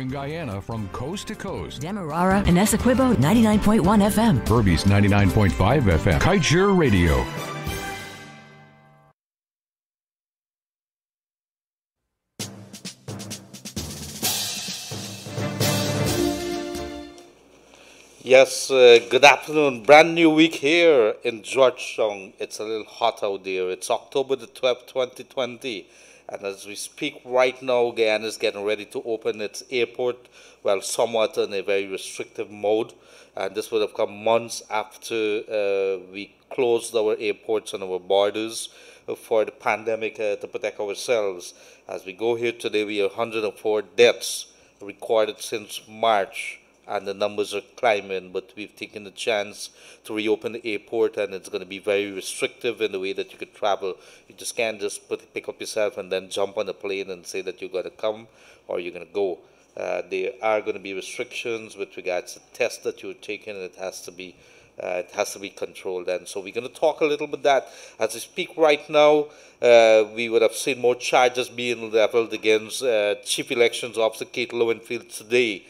In Guyana from coast to coast. Demerara and Essequibo 99.1 FM. Berbice 99.5 FM. Kaieteur Radio. Yes, uh, good afternoon. Brand new week here in Georgetown. It's a little hot out there. It's October the 12th, 2020. And as we speak right now, Guyana is getting ready to open its airport, well, somewhat in a very restrictive mode. And this would have come months after uh, we closed our airports and our borders for the pandemic uh, to protect ourselves. As we go here today, we have 104 deaths recorded since March and the numbers are climbing, but we've taken the chance to reopen the airport, and it's going to be very restrictive in the way that you could travel. You just can't just put, pick up yourself and then jump on a plane and say that you're going to come or you're going to go. Uh, there are going to be restrictions with regards to tests that you're taking, and it has to be uh, it has to be controlled. And so we're going to talk a little bit that as we speak right now, uh, we would have seen more charges being leveled against uh, Chief Elections Officer Keith Lowenfield today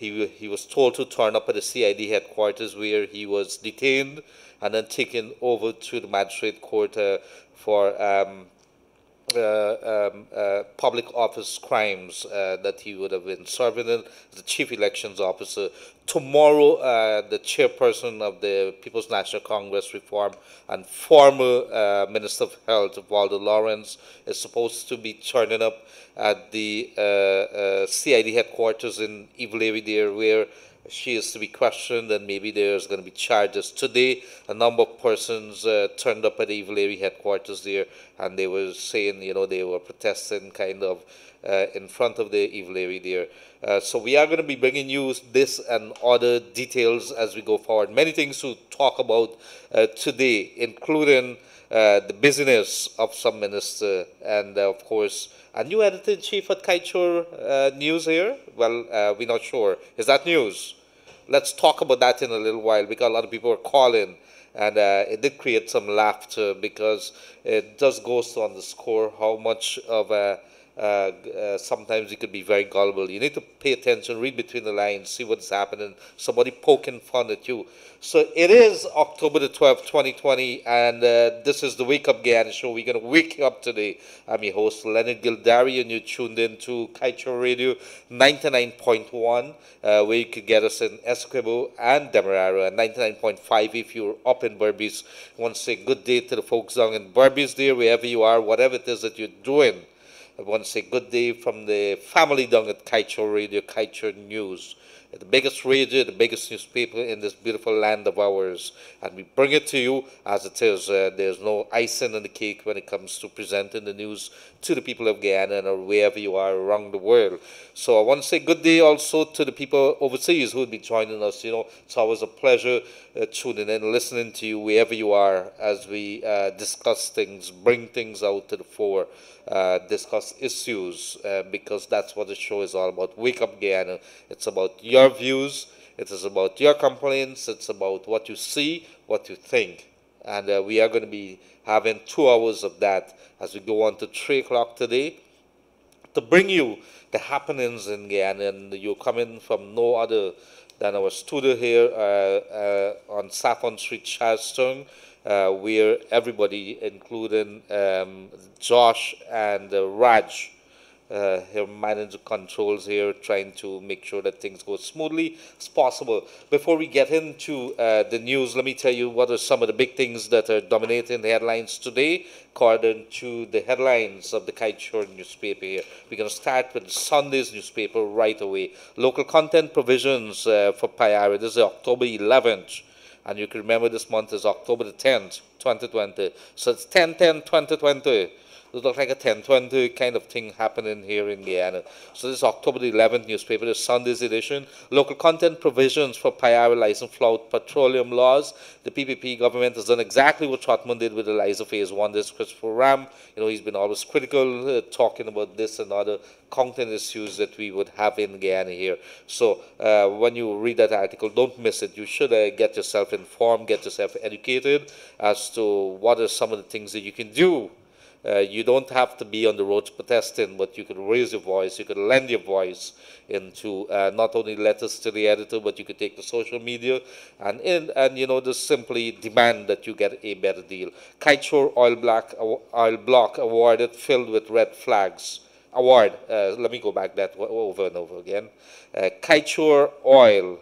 he, he was told to turn up at the CID headquarters where he was detained and then taken over to the magistrate court uh, for um, um, uh, public office crimes uh, that he would have been serving as the chief elections officer. Tomorrow, uh, the chairperson of the People's National Congress Reform and former uh, Minister of Health, Volda Lawrence, is supposed to be turning up at the uh, CID headquarters in Eve Leary there, where she is to be questioned and maybe there's going to be charges. Today, a number of persons uh, turned up at the Eve Leary headquarters there and they were saying, you know, they were protesting kind of uh, in front of the Eve Leary there. Uh, so we are going to be bringing you this and other details as we go forward. Many things to talk about uh, today, including uh, the business of some minister and, uh, of course, a new editor-in-chief at Kaieteur uh, News here? Well, uh, we're not sure. Is that news? Let's talk about that in a little while because a lot of people are calling and uh, it did create some laughter because it does go to underscore how much of a sometimes you could be very gullible. You need to pay attention, read between the lines, see what's happening. Somebody poking fun at you. So it is October the 12th, 2020, and uh, this is the Wake Up Guyana show. We're going to wake you up today. I'm your host, Leonard Gildarie, and you're tuned in to Kaieteur Radio 99.1, uh, where you could get us in Essequibo and Demerara, and 99.5 if you're up in Berbice. I want to say good day to the folks down in Berbice there, wherever you are, whatever it is that you're doing. I want to say good day from the family down at Kaieteur Radio, Kaieteur News the biggest radio, the biggest newspaper in this beautiful land of ours. And we bring it to you as it is. Uh, there's no icing on the cake when it comes to presenting the news to the people of Guyana or wherever you are around the world. So I want to say good day also to the people overseas who will be joining us. You know, it's always a pleasure uh, tuning in, listening to you wherever you are as we uh, discuss things, bring things out to the fore uh, discuss issues uh, because that's what the show is all about. Wake Up Guyana. It's about your views, it is about your complaints, it's about what you see, what you think. And uh, we are going to be having two hours of that as we go on to 3 o'clock today to bring you the happenings in Guyana. And you're coming from no other than our studio here uh, uh, on Saffron Street, Charlestown uh, where everybody, including um, Josh and uh, Raj, uh, have managed the controls here, trying to make sure that things go smoothly as possible. Before we get into uh, the news, let me tell you what are some of the big things that are dominating the headlines today, according to the headlines of the Kaieteur newspaper here. We're going to start with Sunday's newspaper right away. Local content provisions uh, for Payara. This is October 11th. And you can remember this month is October the 10th, 2020. So it's 10 10 2020. It looks like a 1020 kind of thing happening here in Guyana. So this is October the 11th newspaper, the Sunday's edition. Local content provisions for Payara license flout petroleum laws. The PPP government has done exactly what Trotman did with the Liza Phase 1. This Christopher Ram, you know, he's been always critical, uh, talking about this and other content issues that we would have in Guyana here. So uh, when you read that article, don't miss it. You should uh, get yourself informed, get yourself educated as to what are some of the things that you can do uh, you don't have to be on the road protesting, but you could raise your voice, you could lend your voice into uh, not only letters to the editor, but you could take to social media and in, and you know just simply demand that you get a better deal. Kaieteur Oil Black Oil Block awarded filled with red flags. Award. Uh, let me go back that over and over again. Uh, Kaieteur Oil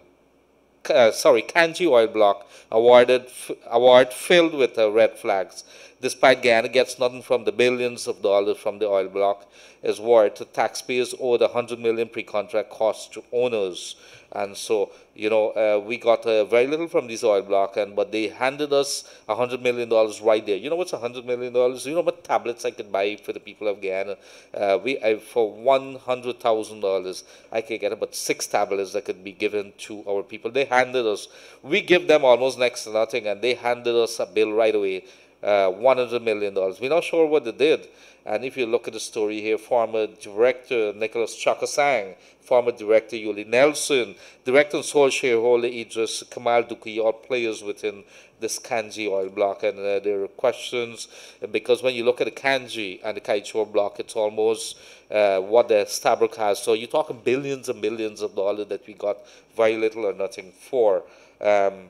uh, sorry, Canje oil block awarded award filled with uh, red flags. Despite Guyana gets nothing from the billions of dollars from the oil block, is worth taxpayers owed 100 million pre-contract costs to owners. And so, you know, uh, we got uh, very little from this oil block, and but they handed us a $100 million right there. You know what's a $100 million? You know what tablets I could buy for the people of Guyana? Uh, we I, For $100,000, I could get about six tablets that could be given to our people. They handed us, we give them almost next to nothing, and they handed us a bill right away uh, $100 million. We're not sure what they did. And if you look at the story here, former director Nicholas Chakasang, former director Yuli Nelson, director and sole shareholder Idris Kamal Duki, all players within this Canje oil block. And uh, there are questions because when you look at the Canje and the Kaieteur block, it's almost uh, what the Stabroek has. So you're talking billions and billions of dollars that we got very little or nothing for. Um,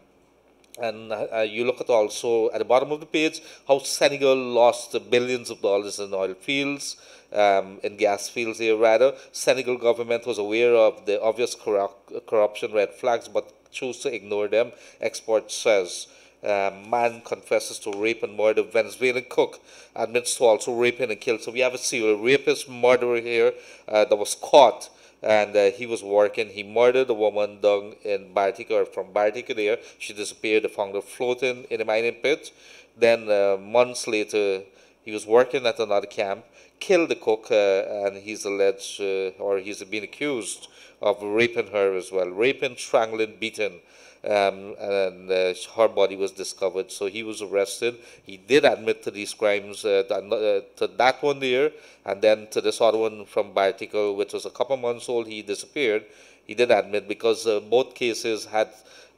and uh, you look at also at the bottom of the page how Senegal lost billions of dollars in oil fields, um, in gas fields here rather. Senegal government was aware of the obvious corruption red flags but chose to ignore them. Export says. Uh, man confesses to rape and murder. Venezuelan cook admits to also raping and killing. So we have a serial rapist murderer here uh, that was caught and uh, he was working. He murdered a woman down in Bartica or from Bartica there. She disappeared. Found her floating in a mining pit. Then uh, months later, he was working at another camp, killed the cook, uh, and he's alleged uh, or he's been accused of raping her as well, raping, strangling, beating um, and uh, her body was discovered. So he was arrested. He did admit to these crimes, uh, uh to that one there, and then to this other one from Bartica, which was a couple months old. He disappeared. He did admit because uh, both cases had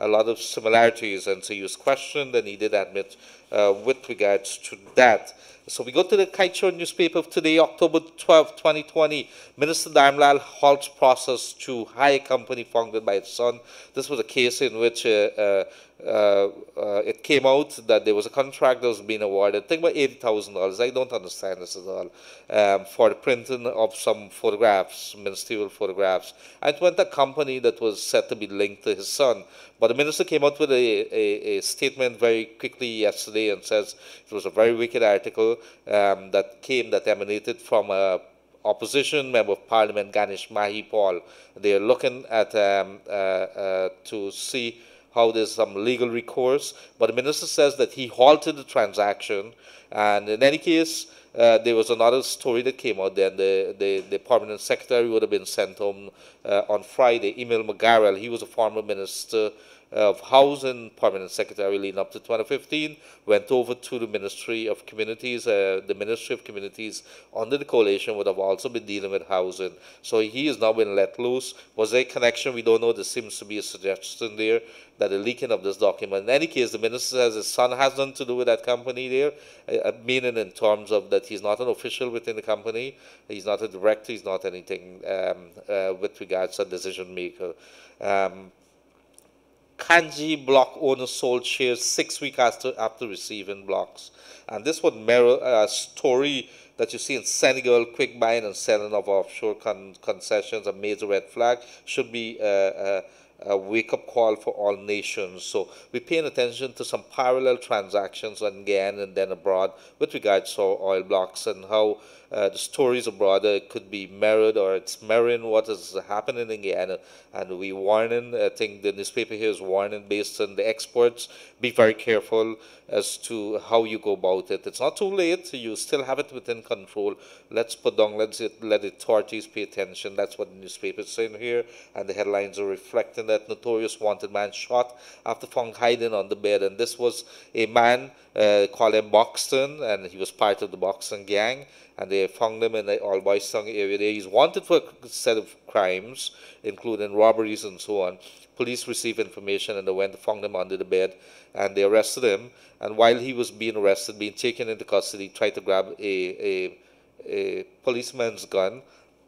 a lot of similarities, and so he was questioned, and he did admit uh, with regards to that. So we go to the Kaieteur newspaper of today, October 12, 2020. Minister Dharamlall halts process to hire company founded by his son. This was a case in which uh, uh, uh, uh, it came out that there was a contract that was being awarded, I think about $80,000. I don't understand this at all, um, for the printing of some photographs, ministerial photographs. And it went to a company that was said to be linked to his son. But the minister came out with a, a, a statement very quickly yesterday and says it was a very wicked article um, that came, that emanated from a opposition member of parliament, Ganesh Mahipaul. They're looking at um, uh, uh, to see how there's some legal recourse. But the minister says that he halted the transaction. And in any case, uh, there was another story that came out then. The, the, the permanent secretary would have been sent home uh, on Friday. Emil McGarrell, he was a former minister of Housing Permanent Secretary leading up to 2015, went over to the Ministry of Communities. Uh, the Ministry of Communities under the coalition would have also been dealing with housing. So he has now been let loose. Was there a connection? We don't know. There seems to be a suggestion there that the leaking of this document. In any case, the minister says his son has nothing to do with that company there, uh, uh, meaning in terms of that he's not an official within the company, he's not a director, he's not anything um, uh, with regards to decision maker. Um, Canje block owner sold shares six weeks after, after receiving blocks. And this would mirror a story that you see in Senegal, quick buying and selling of offshore con concessions, a major red flag, should be uh, uh, a wake-up call for all nations. So we're paying attention to some parallel transactions again and then abroad with regards to oil blocks and how uh, the stories abroad uh, could be mirrored or it's mirroring what is happening in Guyana. And we warning, I think the newspaper here is warning based on the exports, be very careful as to how you go about it. It's not too late, you still have it within control. Let's put down, let's let the authorities pay attention. That's what the newspaper is saying here. And the headlines are reflecting that notorious wanted man shot after found hiding on the bed. And this was a man uh, called him Boxton, and he was part of the Boxton gang and they found him in the All Boys area there. He's wanted for a set of crimes, including robberies and so on. Police received information and they went and found him under the bed and they arrested him. And while he was being arrested, being taken into custody, tried to grab a, a, a policeman's gun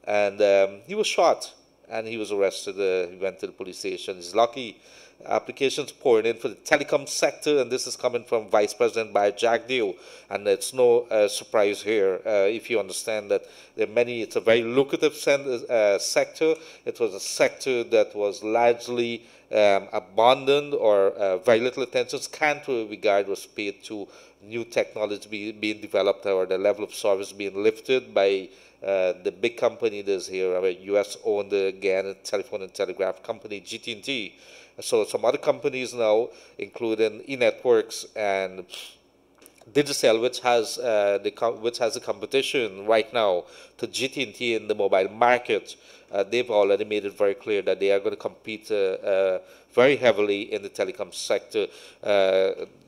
and um, he was shot and he was arrested. Uh, he went to the police station. He's lucky applications pouring in for the telecom sector, and this is coming from Vice President Bharrat Jagdeo. And it's no uh, surprise here uh, if you understand that there are many, it's a very lucrative uh, sector. It was a sector that was largely um, abandoned or uh, very little attention, scant regard was paid to new technology be, being developed or the level of service being lifted by uh, the big company that's here, a U.S. owned again telephone and telegraph company, GT&T. So some other companies now, including eNetworks and Digicel, which has uh, the which has a competition right now to GT&T in the mobile market, uh, they've already made it very clear that they are going to compete uh, uh very heavily in the telecom sector.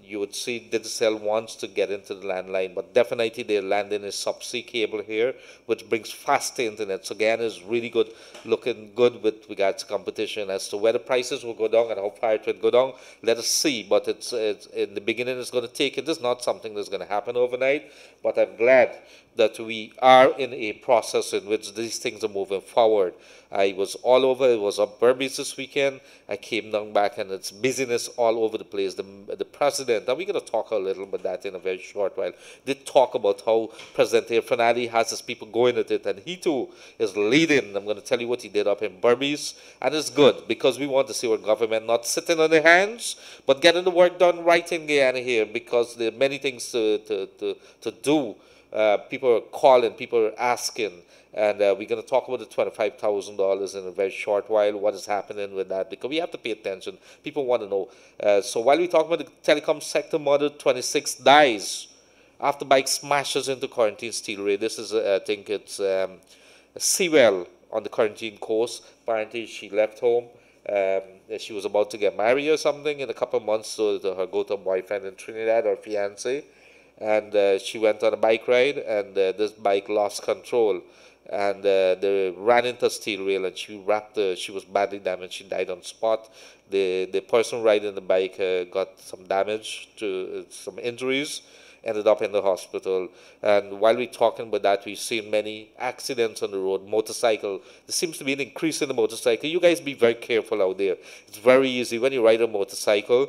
You would see Digicel wants to get into the landline, but definitely they're landing a subsea cable here, which brings faster internet. So again, is really good, looking good with regards to competition. As to whether prices will go down and how far it will go down, let us see. But it's, it's in the beginning, it's going to take. It is not something that's going to happen overnight. But I'm glad that we are in a process in which these things are moving forward. I was all over. It was up Berbice this weekend. I came down back, and it's busyness all over the place. The, the president, and we're going to talk a little bit that in a very short while, did talk about how President Irfaan Ali has his people going at it, and he too is leading. I'm going to tell you what he did up in Berbice, and it's good because we want to see our government not sitting on their hands, but getting the work done right in Guyana here because there are many things to, to, to, to do uh, people are calling, people are asking, and uh, we're going to talk about the $25,000 in a very short while, what is happening with that, because we have to pay attention. People want to know. Uh, so while we talk about the telecom sector, Model 26 dies after bike smashes into Corentyne steel rail. This is, uh, I think it's um, Sewell on the Corentyne course. Apparently she left home. Um, she was about to get married or something in a couple of months to her go-to boyfriend in Trinidad or fiance and uh, she went on a bike ride, and uh, this bike lost control, and uh, they ran into a steel rail, and she wrapped. she was badly damaged. She died on spot. The the person riding the bike uh, got some damage to uh, some injuries. Ended up in the hospital, and while we're talking about that, we've seen many accidents on the road. Motorcycle, there seems to be an increase in the motorcycle. You guys be very careful out there. It's very easy when you ride a motorcycle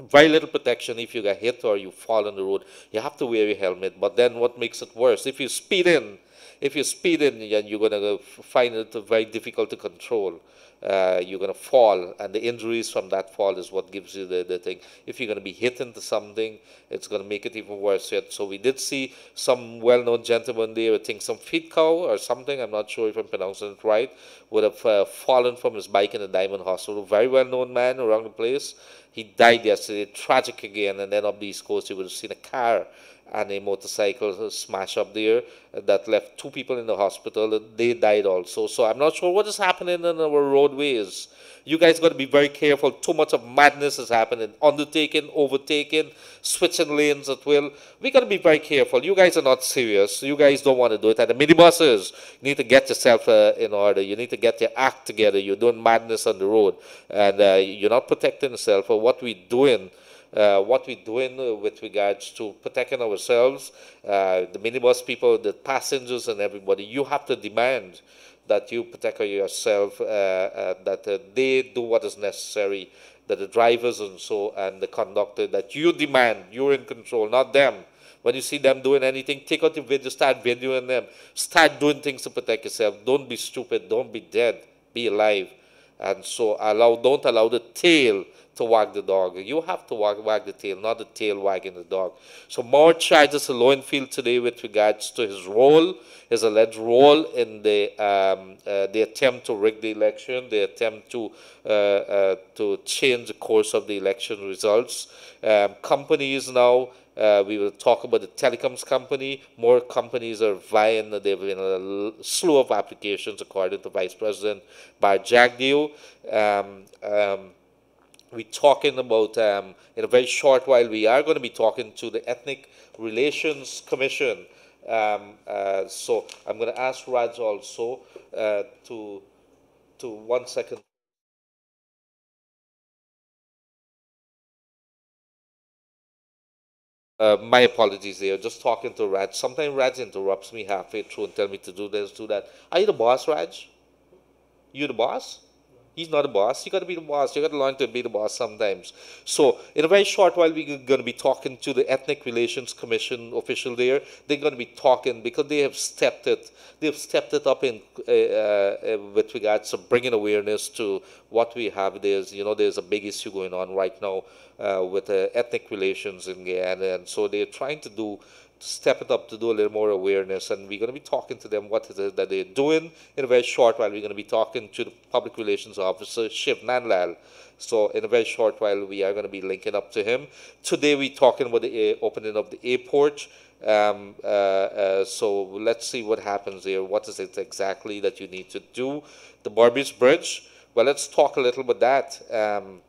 very little protection if you get hit or you fall on the road. You have to wear your helmet. But then what makes it worse? If you speed in, if you speed in, you're going to find it very difficult to control. Uh, you're going to fall, and the injuries from that fall is what gives you the, the thing. If you're going to be hit into something, it's going to make it even worse yet. So we did see some well-known gentleman there, I think some feed cow or something, I'm not sure if I'm pronouncing it right, would have uh, fallen from his bike in the Diamond Hospital. A very well-known man around the place. He died yesterday, tragic again, and then up the East Coast, you would have seen a car and a motorcycle smash up there that left two people in the hospital. They died also. So I'm not sure what is happening in our roadways. You guys got to be very careful. Too much of madness is happening. Undertaking, overtaking, switching lanes at will. We got to be very careful. You guys are not serious. You guys don't want to do it. And the minibuses, need to get yourself uh, in order. You need to get your act together. You're doing madness on the road. And uh, you're not protecting yourself for what we're doing uh, what we're doing with regards to protecting ourselves, uh, the minibus people, the passengers, and everybody. You have to demand that you protect yourself, uh, uh, that they do what is necessary, that the drivers and so and the conductor, that you demand, you're in control, not them. When you see them doing anything, take out your video, start videoing them, start doing things to protect yourself. Don't be stupid, don't be dead, be alive. And so allow, don't allow the tail to wag the dog. You have to wag, wag the tail, not the tail wagging the dog. So more charges to Lowenfield today with regards to his role, his alleged role in the um, uh, the attempt to rig the election, the attempt to uh, uh, to change the course of the election results. Um, companies now. Uh, we will talk about the telecoms company. More companies are vying. There have been a slew of applications, according to Vice President Bharrat Jagdeo. Um, um, we're talking about, um, in a very short while, we are going to be talking to the Ethnic Relations Commission Um, uh, so I'm going to ask Raj also uh, to to one second. Uh, my apologies there. Just talking to Raj. Sometimes Raj interrupts me halfway through and tell me to do this, do that. Are you the boss, Raj? You the boss? He's not a boss. You got to be the boss. You got to learn to be the boss sometimes. So, in a very short while, we're going to be talking to the Ethnic Relations Commission official there. They're going to be talking because they have stepped it. They've stepped it up in uh, uh, with regards to bringing awareness to what we have. There's, you know, there's a big issue going on right now uh, with uh, ethnic relations in Guyana, and so they're trying to do step it up to do a little more awareness. And we're going to be talking to them what it is that they're doing in a very short while. We're going to be talking to the public relations officer, Shiv Nanlal. So in a very short while, we are going to be linking up to him. Today, we're talking about the opening of the airport. Um, uh, uh, so let's see what happens there. What is it exactly that you need to do? The Berbice Bridge. Well, let's talk a little about that. Um,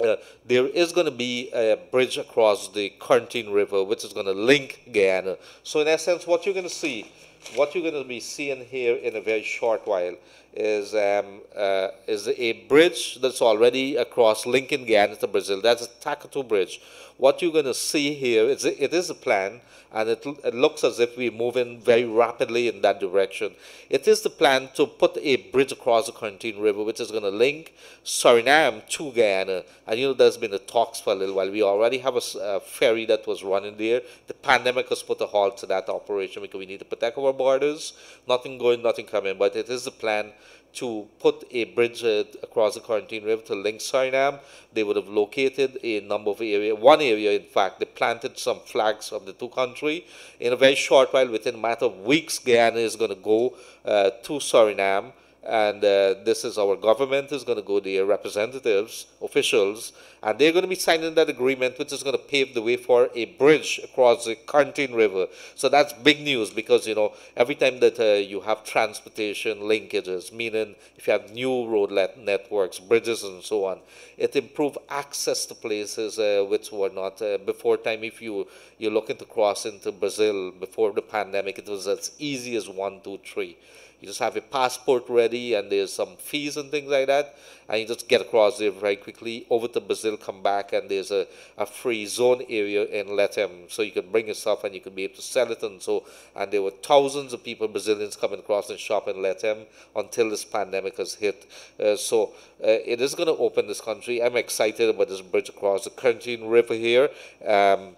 uh, there is going to be a bridge across the Corentyne River, which is going to link Guyana. So, in essence, what you're going to see, what you're going to be seeing here in a very short while, is um, uh, is a bridge that's already across linking Guyana to Brazil. That's a Takatu Bridge. What you're going to see here is it is a plan and it, it looks as if we're moving very rapidly in that direction. It is the plan to put a bridge across the Corentyne River, which is going to link Suriname to Guyana. And you know, there's been a talks for a little while. We already have a, a ferry that was running there. The pandemic has put a halt to that operation because we need to protect our borders. Nothing going, nothing coming. But it is the plan to put a bridge across the Corentyne River to link Suriname. They would have located a number of areas. One area, in fact, they planted some flags of the two countries. In a very short while, within a matter of weeks, Guyana is going to go uh, to Suriname and uh, this is our government is going to go there, representatives officials and they're going to be signing that agreement which is going to pave the way for a bridge across the Corentyne River. So that's big news because you know every time that uh, you have transportation linkages meaning if you have new road networks bridges and so on it improves access to places uh, which were not uh, before time. If you you're looking to cross into Brazil before the pandemic it was as easy as one two three you just have your passport ready, and there's some fees and things like that, and you just get across there very quickly over to Brazil, come back, and there's a, a free zone area in Lethem, so you can bring yourself and you can be able to sell it, and so and there were thousands of people, Brazilians, coming across and shop in Lethem until this pandemic has hit. Uh, so uh, it is going to open this country. I'm excited about this bridge across the Corentyne River here. Um,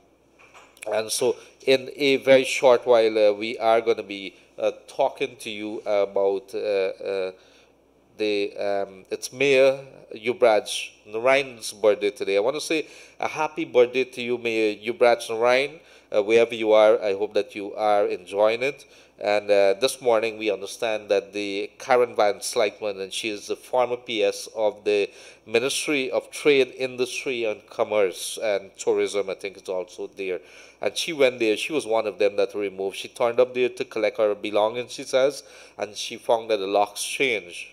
and so, in a very short while, uh, we are going to be talking to you about uh, uh, the um, it's Mayor Ubraj Narine's birthday today. I want to say a happy birthday to you, Mayor Ubraj Narine. Uh, wherever you are, I hope that you are enjoying it. And uh, this morning, we understand that the Karen Vansluytman, and she is the former PS of the Ministry of Trade, Industry, and Commerce and Tourism, I think it's also there. And she went there. She was one of them that removed. She turned up there to collect her belongings, she says, and she found that the locks changed.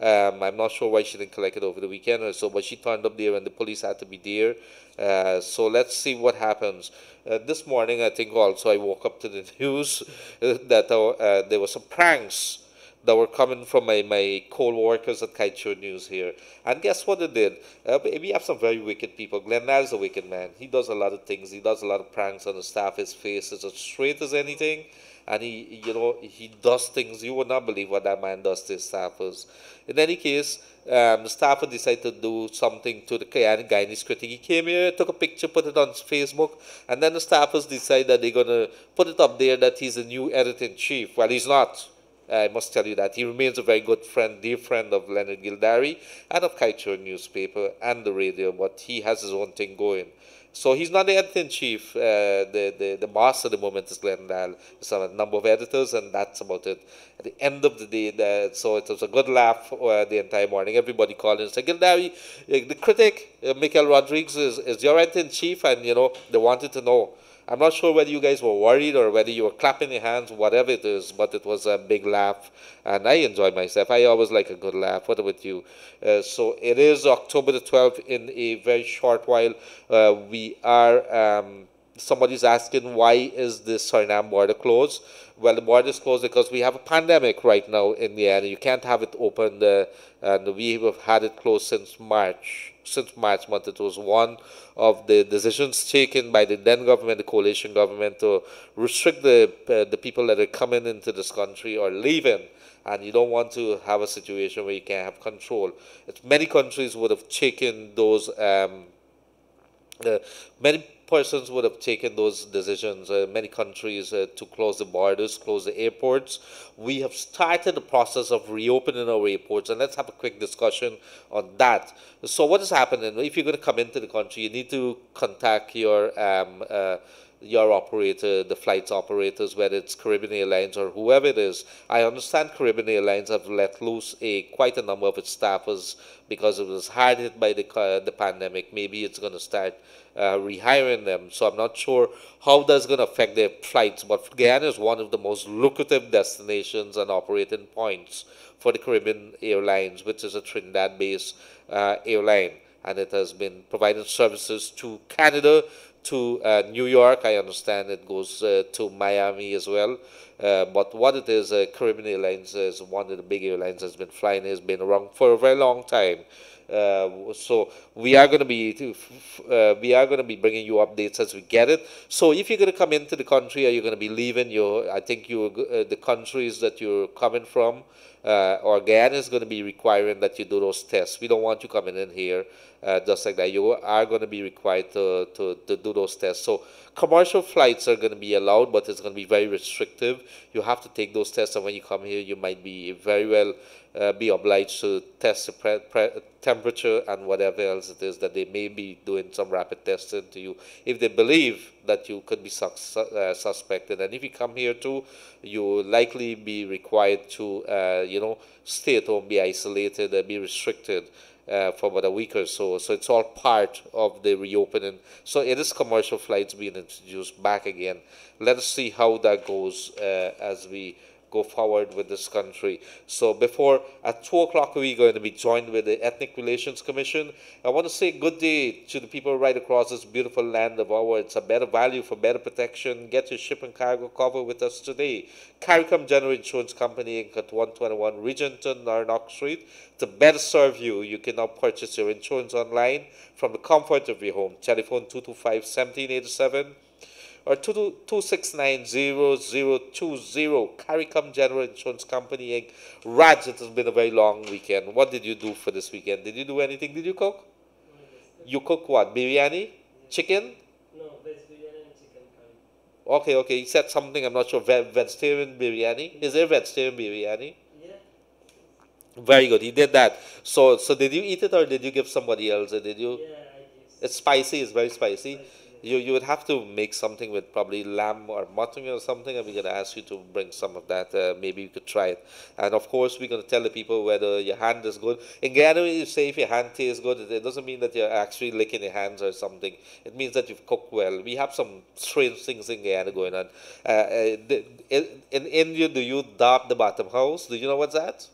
Um, I'm not sure why she didn't collect it over the weekend or so, but she turned up there and the police had to be there. Uh, so let's see what happens. Uh, this morning, I think also I woke up to the news that uh, there were some pranks that were coming from my, my co-workers at Kaieteur News here. And guess what they did? Uh, we have some very wicked people. Glenn is a wicked man. He does a lot of things. He does a lot of pranks on the staff. His face is as straight as anything. And he, you know, he does things. You would not believe what that man does to his staffers. In any case, um, the staffer decided to do something to the Guyanese critic. He came here, took a picture, put it on Facebook, and then the staffers decided that they're going to put it up there that he's the new editor-in-chief. Well, he's not. I must tell you that he remains a very good friend, dear friend of Leonard Gildarie and of Kaieteur newspaper and the radio, but he has his own thing going. So he's not the editor-in-chief. Uh, the, the, the boss at the moment is Glenn Lall. There's a number of editors, and that's about it. At the end of the day, the, so it was a good laugh uh, the entire morning. Everybody called and said, Gildarie, uh, the critic, uh, Michael Rodriguez, is, is your editor-in-chief, and, you know, they wanted to know. I'm not sure whether you guys were worried or whether you were clapping your hands, whatever it is, but it was a big laugh, and I enjoyed myself. I always like a good laugh. What about you? Uh, so it is October the 12th. In a very short while, uh, we are. Um, somebody's asking why is the Suriname border closed? Well, the border is closed because we have a pandemic right now in the area. You can't have it open, uh, and we have had it closed since March. Since March month, it was one of the decisions taken by the then government, the coalition government, to restrict the uh, the people that are coming into this country or leaving and you don't want to have a situation where you can't have control. It's, many countries would have taken those um, uh, many persons would have taken those decisions, uh, many countries, uh, to close the borders, close the airports. We have started the process of reopening our airports, and let's have a quick discussion on that. So, what is happening? If you're going to come into the country, you need to contact your um, uh, your operator, the flights operators, whether it's Caribbean Airlines or whoever it is. I understand Caribbean Airlines have let loose a quite a number of its staffers because it was hard hit by the uh, the pandemic. Maybe it's going to start uh, rehiring them. So I'm not sure how that's going to affect their flights. But Guyana is one of the most lucrative destinations and operating points for the Caribbean Airlines, which is a Trinidad-based uh, airline and it has been providing services to Canada, to uh, New York. I understand it goes uh, to Miami as well. Uh, but what it is, uh, Caribbean Airlines is one of the big airlines that's been flying, has been around for a very long time. Uh, so we are going to be uh, we are going to be bringing you updates as we get it. So if you're going to come into the country, or you're going to be leaving, your I think you uh, the countries that you're coming from, uh, or Guyana is going to be requiring that you do those tests. We don't want you coming in here uh, just like that. You are going to be required to, to, to do those tests. So commercial flights are going to be allowed, but it's going to be very restrictive. You have to take those tests, and when you come here, you might be very well uh, be obliged to test the temperature and whatever else it is that they may be doing some rapid testing to you if they believe that you could be su- uh, suspected. And if you come here too, you will likely be required to, uh, you know, stay at home, be isolated, be restricted uh, for about a week or so. So it's all part of the reopening. So it is commercial flights being introduced back again. Let us see how that goes uh, as we go forward with this country. So before at two o'clock we're going to be joined with the Ethnic Relations Commission. I want to say good day to the people right across this beautiful land of ours. It's a better value for better protection. Get your ship and cargo cover with us today. CARICOM General Insurance Company at 121 Regenton, Narnock Street. To better serve you, you can now purchase your insurance online from the comfort of your home. Telephone 225 1787 Uh, or 2690020 CARICOM General Insurance Company. Raj, it has been a very long weekend. What did you do for this weekend? Did you do anything? Did you cook? You cook what? Biryani? Chicken? No, veg biryani and chicken curry. Okay, okay. He said something, I'm not sure. Ve- vegetarian biryani? Is there vegetarian biryani? Yeah. Very good. He did that. So, so did you eat it or did you give somebody else? Or did you? Yeah, I guess. It's spicy. It's very spicy. Spicy, You you would have to make something with probably lamb or mutton or something, and we're gonna ask you to bring some of that. Uh, maybe you could try it. And of course, we're gonna tell the people whether your hand is good. In when you say if your hand tastes good, it doesn't mean that you're actually licking your hands or something. It means that you've cooked well. We have some strange things in Guyana going on. Uh, uh, in, in India, do you dab the bottom house? Do you know what's that?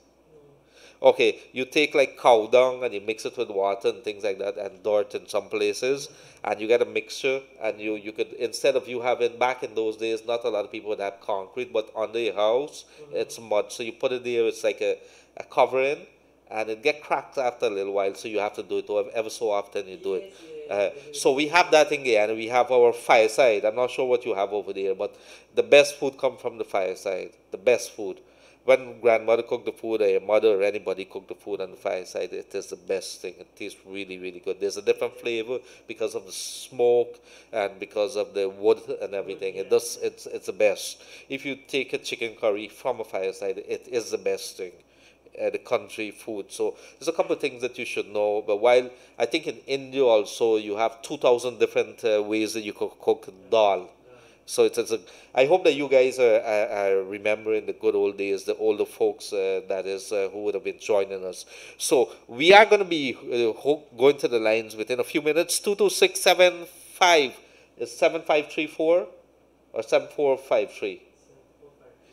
Okay, you take like cow dung and you mix it with water and things like that and dirt in some places and you get a mixture and you, you could instead of you having back in those days not a lot of people would have concrete but under your house it's mud. So you put it there, it's like a, a covering and it get cracked after a little while so you have to do it ever- ever so often you do it. Uh, so we have that in Guyana. We have our fireside. I'm not sure what you have over there, but the best food come from the fireside. The best food. When grandmother cooked the food, or your mother or anybody cooked the food on the fireside, it is the best thing. It tastes really, really good. There's a different flavor because of the smoke and because of the wood and everything. It does. It's it's the best. If you take a chicken curry from a fireside, it is the best thing uh, the country food. So there's a couple of things that you should know. But while I think in India also you have 2,000 different uh, ways that you could cook dal. So it's, it's a, I hope that you guys are, are, are remembering the good old days, the older folks uh, that is uh, who would have been joining us. So we are going to be uh, going to the lines within a few minutes. Two two six seven five is seven five three four or seven four five three.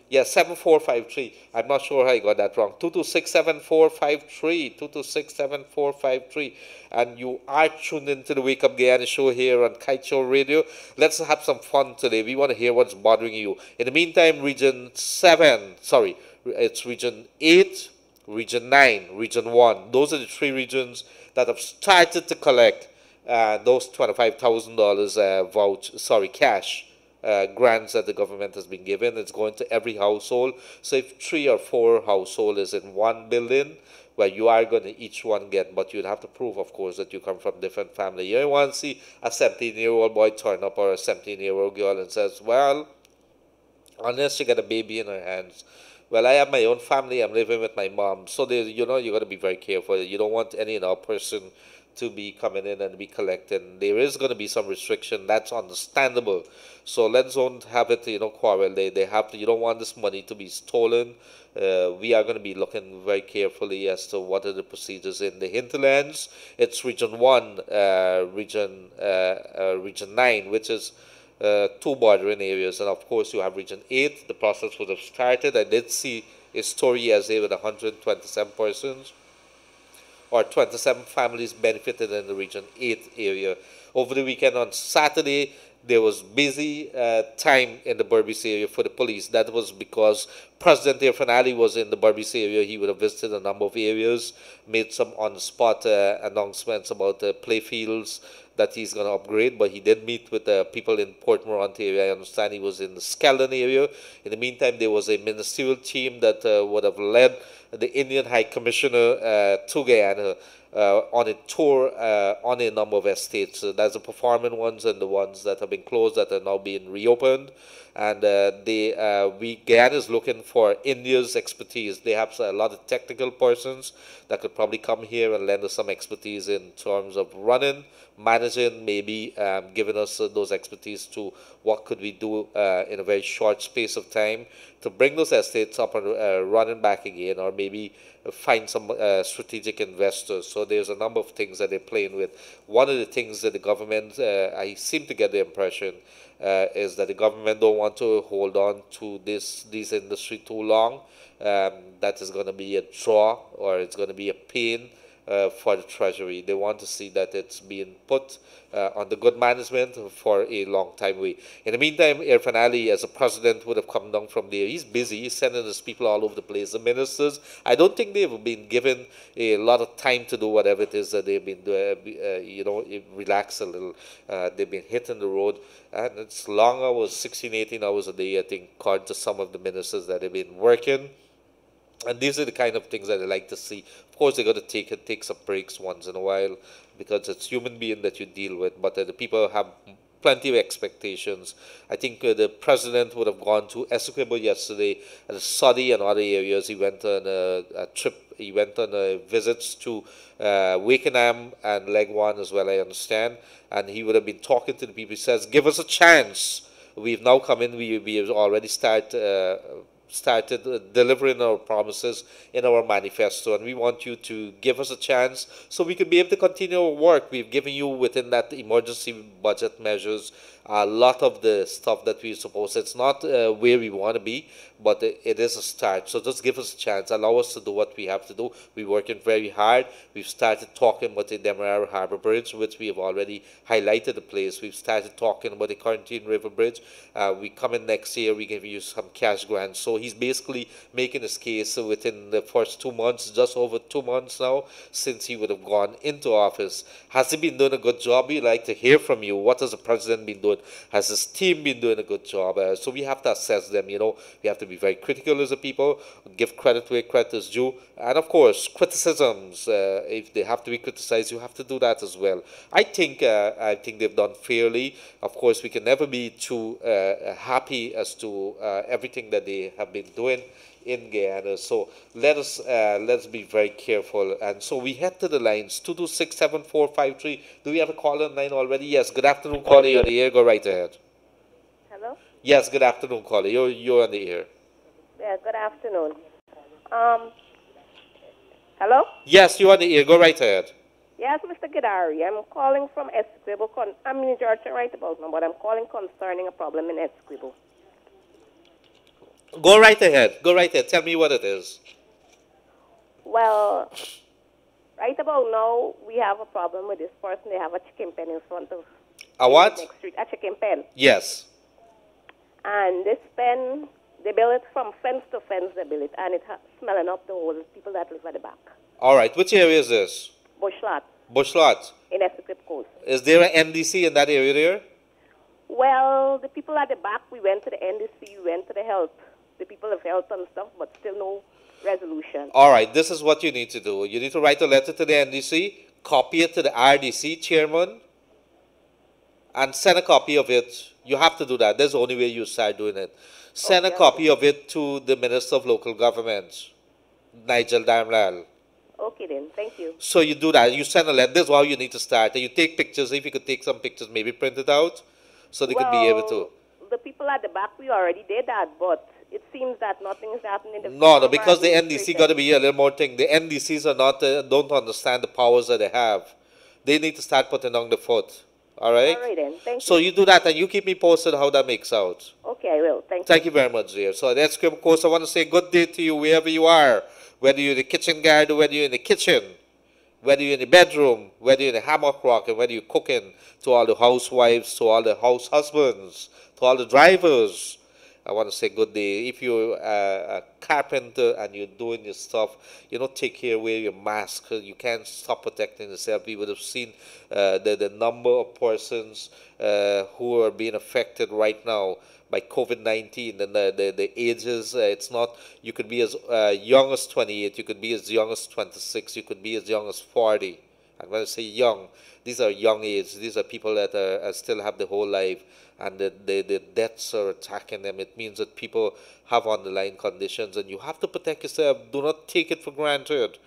Yeah, 7453. I'm not sure how I got that wrong. 2267453. 2267453. And you are tuned into the Wake Up Guyana show here on Kaieteur Radio. Let's have some fun today. We want to hear what's bothering you. In the meantime, Region 7, sorry, it's Region 8, Region 9, Region 1. Those are the three regions that have started to collect uh, those $25,000 uh, vouch, sorry, cash uh, grants that the government has been given. It's going to every household. So if three or four household is in one building, where you are going to each one get, but you'd have to prove, of course, that you come from different family. You don't want to see a 17-year-old boy turn up or a 17-year-old girl and says, well, unless you get a baby in her hands, well, I have my own family. I'm living with my mom. So, you know, you got to be very careful. You don't want any other person to be coming in and be collecting. There is going to be some restriction. That's understandable. So let's don't have it, you know, quarrel. They, they have to, you don't want this money to be stolen. Uh, we are going to be looking very carefully as to what are the procedures in the hinterlands. It's region one, uh, region, uh, uh region nine, which is uh, two bordering areas. And of course, you have region eight. The process would have started. I did see a story yesterday with 127 persons or 27 families benefited in the Region 8 area. Over the weekend on Saturday, there was busy uh, time in the Berbice area for the police. That was because President Irfaan Ali was in the Berbice area. He would have visited a number of areas, made some on-spot uh, announcements about the playfields that he's going to upgrade, but he did meet with the people in Port Mourant area. I understand he was in the Skeldon area. In the meantime, there was a ministerial team that uh, would have led the Indian High Commissioner uh, to Guyana uh, on a tour uh, on a number of estates. So there's the performing ones and the ones that have been closed that are now being reopened. And uh, they, uh, we, Guyana is looking for India's expertise. They have a lot of technical persons that could probably come here and lend us some expertise in terms of running, managing, maybe um, giving us uh, those expertise to what could we do uh, in a very short space of time to bring those estates up and uh, running back again, or maybe find some uh, strategic investors. So there's a number of things that they're playing with. One of the things that the government, uh, I seem to get the impression, uh, is that the government don't want to hold on to this this industry too long. Um, that is going to be a draw or it's going to be a pain uh, for the Treasury. They want to see that it's being put uh, on the good management for a long time away. In the meantime, Irfaan Ali, as a president, would have come down from there. He's busy. He's sending his people all over the place. The ministers, I don't think they've been given a lot of time to do whatever it is that they've been doing. Uh, you know, relax a little. Uh, they've been hitting the road. And it's long hours, 16, 18 hours a day, I think, according to some of the ministers that have been working. And these are the kind of things that I like to see. Of course, they got to take take some breaks once in a while because it's human being that you deal with. But uh, the people have plenty of expectations. I think uh, the president would have gone to Essequibo yesterday, and Suddie and other areas. He went on a, a trip. He went on a visits to uh, Wakenaam and Leguan as well. I understand, and he would have been talking to the people. He says, "Give us a chance." We've now come in. We we have already started... Uh, started uh, delivering our promises in our manifesto and we want you to give us a chance so we can be able to continue our work. We've given you within that emergency budget measures a lot of the stuff that we suppose it's not uh, where we want to be but it is a start. So just give us a chance. Allow us to do what we have to do. We're working very hard. We've started talking about the demerara harbor bridge which we have already highlighted the place. We've started talking about the Corentyne river bridge. Uh, we come in next year we give you some cash grants. So he's basically making his case within the first two months just over two months now since he would have gone into office. Has he been doing a good job? We'd like to hear from you. What has the president been doing has his team been doing a good job? Uh, so we have to assess them. You know, we have to be very critical as a people, give credit where credit is due, and of course, criticisms. Uh, if they have to be criticized, you have to do that as well. I think uh, I think they've done fairly. Of course, we can never be too uh, happy as to uh, everything that they have been doing in Guyana. So let us uh, let's be very careful. And so we head to the lines two two six seven four five three. Do we have a caller on line already? Yes. Good afternoon, caller. You're on the air. Go right ahead. Hello. Yes. Good afternoon, caller. You're you're on the air. Yeah. Good afternoon. Um. Hello. Yes, you're on the air. Go right ahead. Yes, Mr. Gildarie. I'm calling from Essequibo. I'm in Georgia right about now, but I'm calling concerning a problem in Essequibo. Go right ahead. Go right ahead. Tell me what it is. Well, right about now, we have a problem with this person. They have a chicken pen in front of A what? next street. A chicken pen. Yes. And this pen, they build it from fence to fence, they build it. And it's smelling up the whole people that live at the back. All right. Which area is this? Bushlot Bush lot. in Essequibo Coast. Is there an NDC in that area there? Well, the people at the back, we went to the NDC, we went to the health, the people have helped and stuff, but still no resolution. All right. This is what you need to do. You need to write a letter to the NDC, copy it to the RDC chairman, and send a copy of it. You have to do that. That's the only way you start doing it. Send a Okay. copy of it to the Minister of Local Government, Nigel Dharamlall. Okay then, thank you. So you do that. You send a letter. This is how you need to start. And you take pictures. If you could take some pictures, maybe print it out, so they could be able to. The people at the back, we already did that, but it seems that nothing is happening. The No, no, because the NDC got to be a little more thing. The NDCs are not uh, don't understand the powers that they have. They need to start putting on the foot. All right. All right then, thank So you. you do that, and you keep me posted how that makes out. Okay, I will. Thank, you. Thank you very much, dear. So that's of course I want to say good day to you wherever you are, whether you're in the kitchen guard, whether you're in the kitchen, whether you're in the bedroom, whether you're in the hammock rock, and whether you're cooking, to all the housewives, to all the house husbands, to all the drivers. I want to say good day. If you're a, carpenter and you're doing your stuff, you know, take care, wear your mask. You can't stop protecting yourself. We would have seen uh, the, the number of persons uh, who are being affected right now by COVID 19 and the, the, the ages. Uh, it's not, you could be as uh, young as 28, you could be as young as 26, you could be as young as 40. I'm going to say young. These are young age. These are people that are, are still have the whole life, and the, the, the deaths are attacking them. It means that people have underlying conditions, and you have to protect yourself. Do not take it for granted.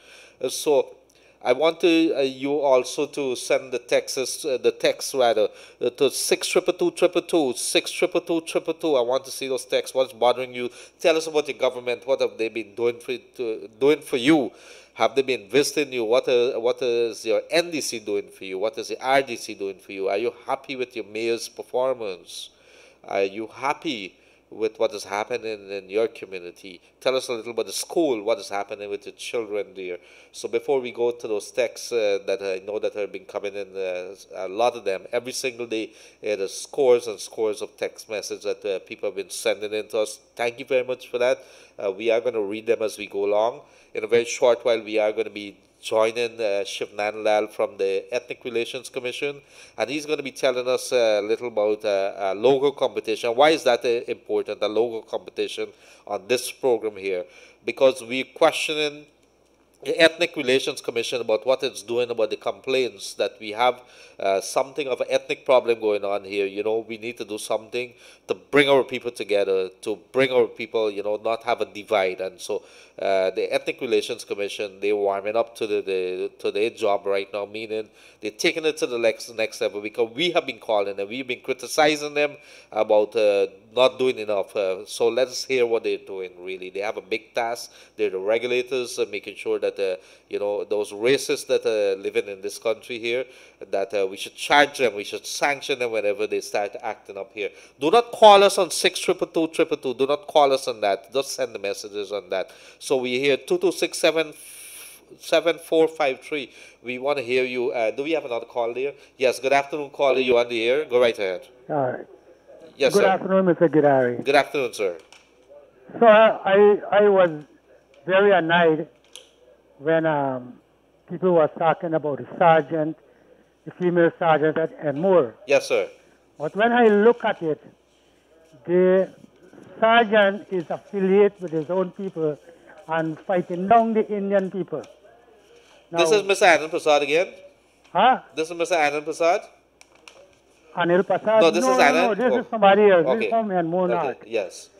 Uh, so, I want to, uh, you also to send the texts, uh, the text rather, uh, to six triple two triple two six triple two triple two. I want to see those texts. What's bothering you? Tell us about your government. What have they been doing for to, doing for you? Have they been visiting you? What are, what is your NDC doing for you? What is the RDC doing for you? Are you happy with your mayor's performance? Are you happy with what is happening in your community? Tell us a little about the school, what is happening with the children there. So before we go to those texts uh, that I know that have been coming in, uh, a lot of them, every single day, uh, there's scores and scores of text messages that uh, people have been sending in to us. Thank you very much for that. Uh, we are going to read them as we go along. In a very short while, we are going to be joining uh, Shivnan Lal from the Ethnic Relations Commission, and he's going to be telling us a little about uh, a logo competition. Why is that uh, important, a logo competition on this program here? Because we're questioning the Ethnic Relations Commission about what it's doing about the complaints that we have uh, something of an ethnic problem going on here. You know, we need to do something to bring our people together, to bring our people, you know, not have a divide. And so uh, the Ethnic Relations Commission, they're warming up to the, the to their job right now, meaning they're taking it to the next next level because we have been calling and we've been criticizing them about uh, not doing enough. Uh, so let's hear what they're doing. Really, they have a big task. They're the regulators, uh, making sure that uh, you know those racists that are living in this country here, that uh, we should charge them, we should sanction them whenever they start acting up here. Do not call us on six triple two triple two. Do not call us on that. Just send the messages on that. So we hear two two six seven. 7453. We want to hear you. Uh, do we have another call there? Yes, good afternoon, caller. You on the air? Go right ahead. All right. Yes, Good sir. afternoon, Mr. Gildarie. Good afternoon, sir. So I, I was very annoyed when um, people were talking about the sergeant, the female sergeant, and- more. Yes, sir. But when I look at it, the sergeant is affiliated with his own people and fighting down the Indian people. Now, This is Mr. Anand Prasad again. huh? This is Mr. Anand Prasad. Anil Prasad? No, this no, is Anand. No, this Oh. is somebody else. This Okay. is from Monarch. Okay. Yes.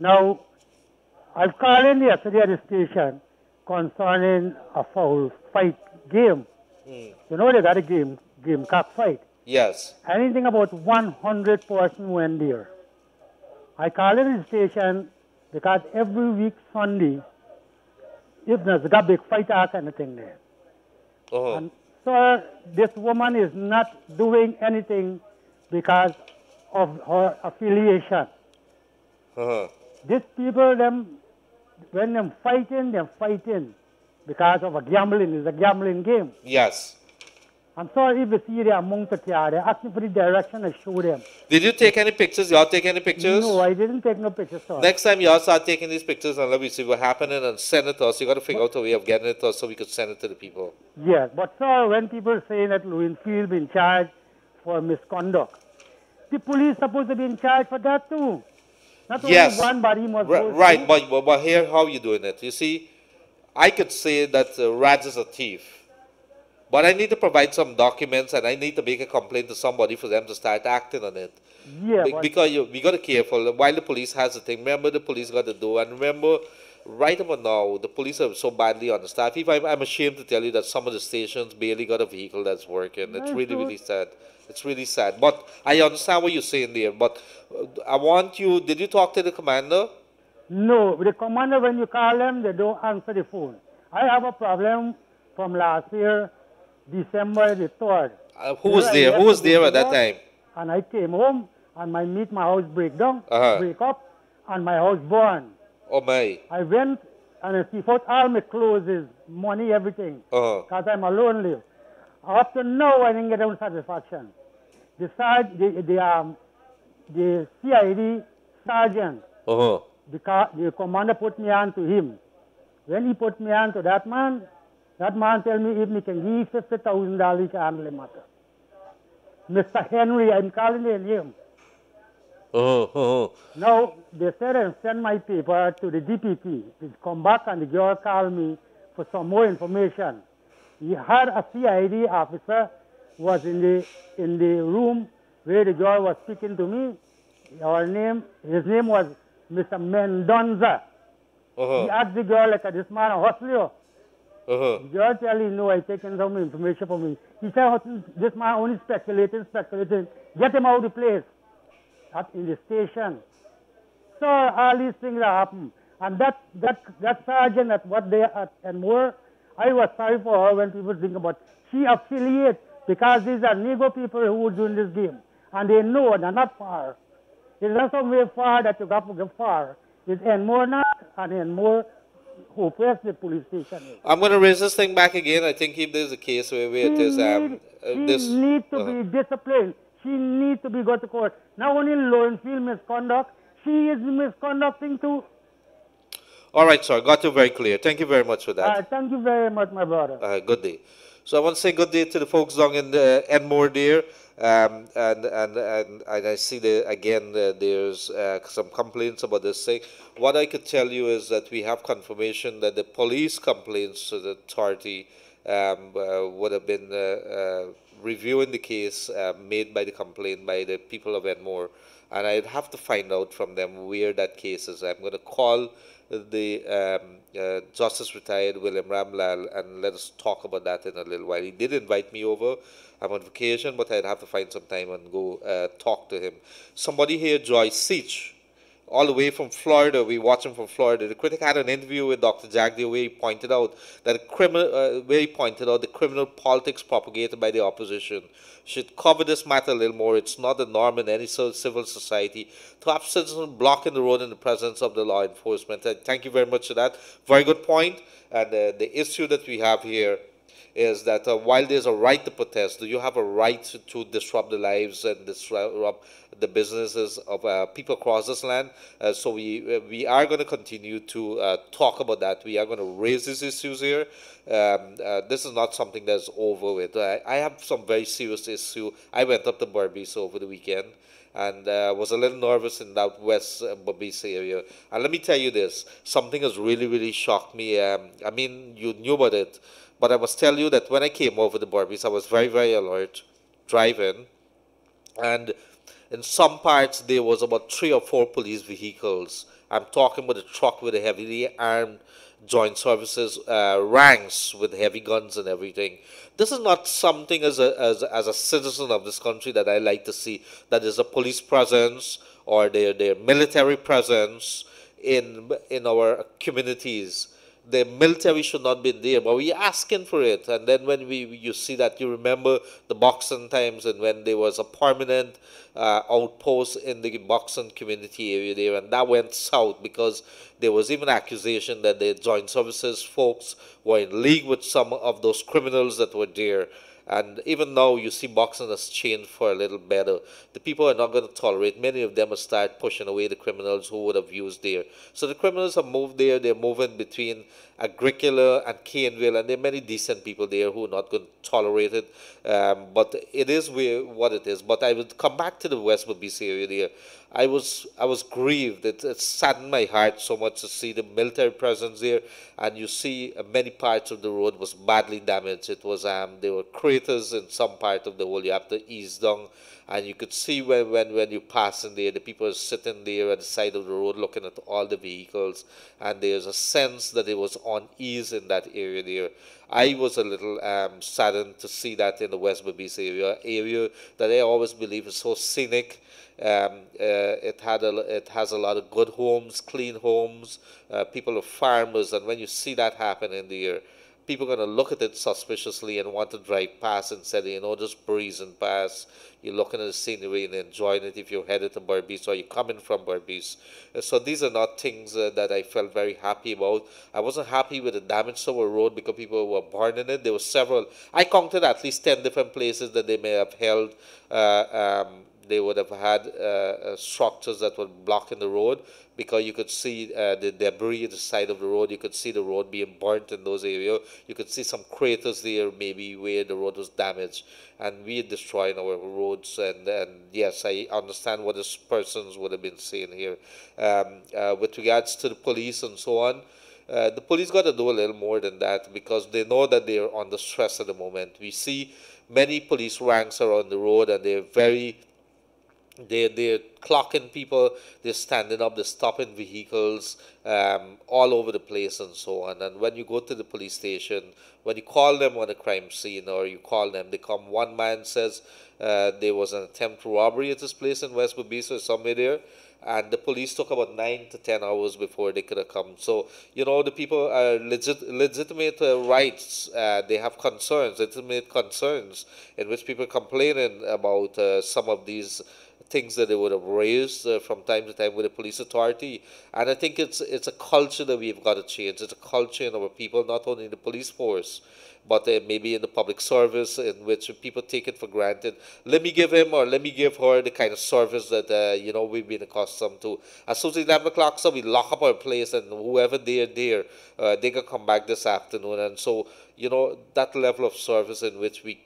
Now, I've called in yesterday at the station concerning a foul fight game. You know they got a game, game cock fight. Yes. Anything about 100 person went there. I call in the station because every week Sunday, if there's got big fight or of there. Uh-huh. And sir, this woman is not doing anything because of her affiliation. Uh-huh. These people, them, when they're fighting, they're fighting because of a gambling. It's a gambling game. Yes. I'm sorry if you see they among the car. They're asking for the direction I show them. Did you take any pictures? Y'all take any pictures? No, I didn't take no pictures, sir. Next time y'all start taking these pictures and let me see what happening and send it to us. You got to figure out a way of getting it to us so we could send it to the people. Yes, but sir, when people say that Lowenfield in charge for misconduct, the police supposed to be in charge for that too. Not Yes. only one body must Ri- go right, but, but, but here how you doing it. You see, I could say that uh, Raj is a thief, but I need to provide some documents and I need to make a complaint to somebody for them to start acting on it. Yeah, Be- but because you, we got to careful while the police has the thing. Remember, the police got to do, and remember, right about now, the police are so badly understaffed. If I'm, I'm ashamed to tell you that some of the stations barely got a vehicle that's working. It's really, really sad. It's really sad. But I understand what you're saying there. But uh, I want you. Did you talk to the commander? no, the commander, when you call them, they don't answer the phone. I have a problem from last year, December the 3rd. Uh, who was there? Who was there at that time? And I came home, and my meet my house break down, Uh-huh. break up, and my house burned. Oh my. I went and I see out all my clothes, money, everything. Uh-huh. because I'm alone live. Up to now, I didn't get no satisfaction. The, the, the, um, the CID sergeant, Uh huh. the, car, the commander put me on to him. When he put me on to that man, that man tell me if me can give $50,000 he can handle the matter. Mr. Henry, I'm calling him name. Uh huh. Now, they said and send my paper to the DPP. They come back and the girl called me for some more information. He had a CID officer was in the in the room where the girl was speaking to me. Our name, his name was Mr. Mendonza. Uh He asked the girl like, this man a hustler. Uh huh. The girl tell him, no, I taken some information from me. He said, this man only speculating, speculating. Get him out of the place. At, in the station. So all these things that happen. And that, that, that sergeant at what they at and more, I was sorry for her when people think about she affiliate because these are Negro people who are doing this game. And they know they're not far. It's not some way far that you got to go far. It's in more not and in more hopeless the police station is. I'm going to raise this thing back again. I think if there's a case where, where it is um, need, uh, this. need to uh-huh. be disciplined. She needs to be go to court. Not only Lowenfield misconduct, she is misconducting too. All right, sir. Got you very clear. Thank you very much for that. Uh, thank you very much, my brother. Uh, good day. So I want to say good day to the folks down in the Enmore there. Um, and, and, and, and I see the, again uh, there's uh, some complaints about this thing. What I could tell you is that we have confirmation that the police complaints to the authority um, uh, would have been uh, uh, reviewing the case uh, made by the complaint by the people of Enmore. And I'd have to find out from them where that case is. I'm going to call the um, uh, Justice retired William Ramlal and let us talk about that in a little while. He did invite me over. I'm on vacation, but I'd have to find some time and go uh, talk to him. Somebody here, Joyce Seach, all the way from Florida. We watch him from Florida. The critic had an interview with Dr. Jagdeo where he pointed out that criminal, uh, where he pointed out the criminal politics propagated by the opposition should cover this matter a little more. It's not the norm in any civil society to have citizens blocking the road in the presence of the law enforcement. Uh, thank you very much for that. Very good point. And uh, the issue that we have here is that uh, while there's a right to protest, do you have a right to, disrupt the lives and disrupt the businesses of uh, people across this land? Uh, so we uh, we are going to continue to uh, talk about that. We are going to raise these issues here. Um, uh, this is not something that's over with. I, I have some very serious issue. I went up to Berbice over the weekend and uh, was a little nervous in that West uh, area. And let me tell you this: something has really, really shocked me. Um, I mean, you knew about it, but I must tell you that when I came over the Berbice, I was very, very alert, driving, and in some parts there was about three or four police vehicles. I'm talking about a truck with a heavily armed joint services uh, ranks with heavy guns and everything. This is not something as a, as, as a citizen of this country that I like to see. That is a police presence or their, their military presence in in our communities. The military should not be there, but we're asking for it. And then when we you see that, you remember the boxing times and when there was a permanent uh, outpost in the boxing community area there, and that went south because there was even accusation that the joint services folks were in league with some of those criminals that were there. And even now, you see boxing has changed for a little better. The people are not going to tolerate. Many of them will start pushing away the criminals who would have used there. So the criminals have moved there. They're moving between Agricola and Caneville, and there are many decent people there who are not going to tolerate it. Um, but it is where, what it is. But I would come back to the West Berbice area there. I was I was grieved. It, it saddened my heart so much to see the military presence there, and you see uh, many parts of the road was badly damaged. It was um there were craters in some part of the hole. You have to ease down, and you could see when when when you pass in there, the people are sitting there at the side of the road looking at all the vehicles, and there's a sense that it was unease in that area there. I was a little um, saddened to see that in the West Berbice area, area that I always believe is so scenic um, uh, it had a, it has a lot of good homes, clean homes. Uh, people are farmers, and when you see that happen in the year, people are going to look at it suspiciously and want to drive past and say, you know, just breezing past. You're looking at the scenery and enjoying it if you're headed to Berbice or you're coming from Berbice. Uh, so these are not things uh, that I felt very happy about. I wasn't happy with the damage to our road because people were born in it. There were several. I counted at least 10 different places that they may have held uh, um, they would have had uh, uh, structures that were blocking the road because you could see uh, the debris at the side of the road. You could see the road being burnt in those areas. You could see some craters there, maybe where the road was damaged, and we are destroying our roads. And, and yes, I understand what these persons would have been saying here. Um, uh, with regards to the police and so on, uh, the police got to do a little more than that because they know that they're under stress at the moment. We see many police ranks are on the road and they're very they they're clocking people, they're standing up, they're stopping vehicles um, all over the place and so on. And when you go to the police station, when you call them on a crime scene or you call them, they come. One man says uh, there was an attempt robbery at this place in West Berbice, somewhere there and the police took about nine to ten hours before they could have come. So you know the people are legit, legitimate uh, rights. Uh, they have concerns, legitimate concerns, in which people complaining about uh, some of these things that they would have raised uh, from time to time with the police authority. And I think it's it's a culture that we've got to change. It's a culture in our people, not only in the police force, but uh, maybe in the public service in which people take it for granted. Let me give him or let me give her the kind of service that uh, you know we've been accustomed to. As soon as eleven o'clock, so we lock up our place, and whoever they're there, uh, they can come back this afternoon. And so you know that level of service in which we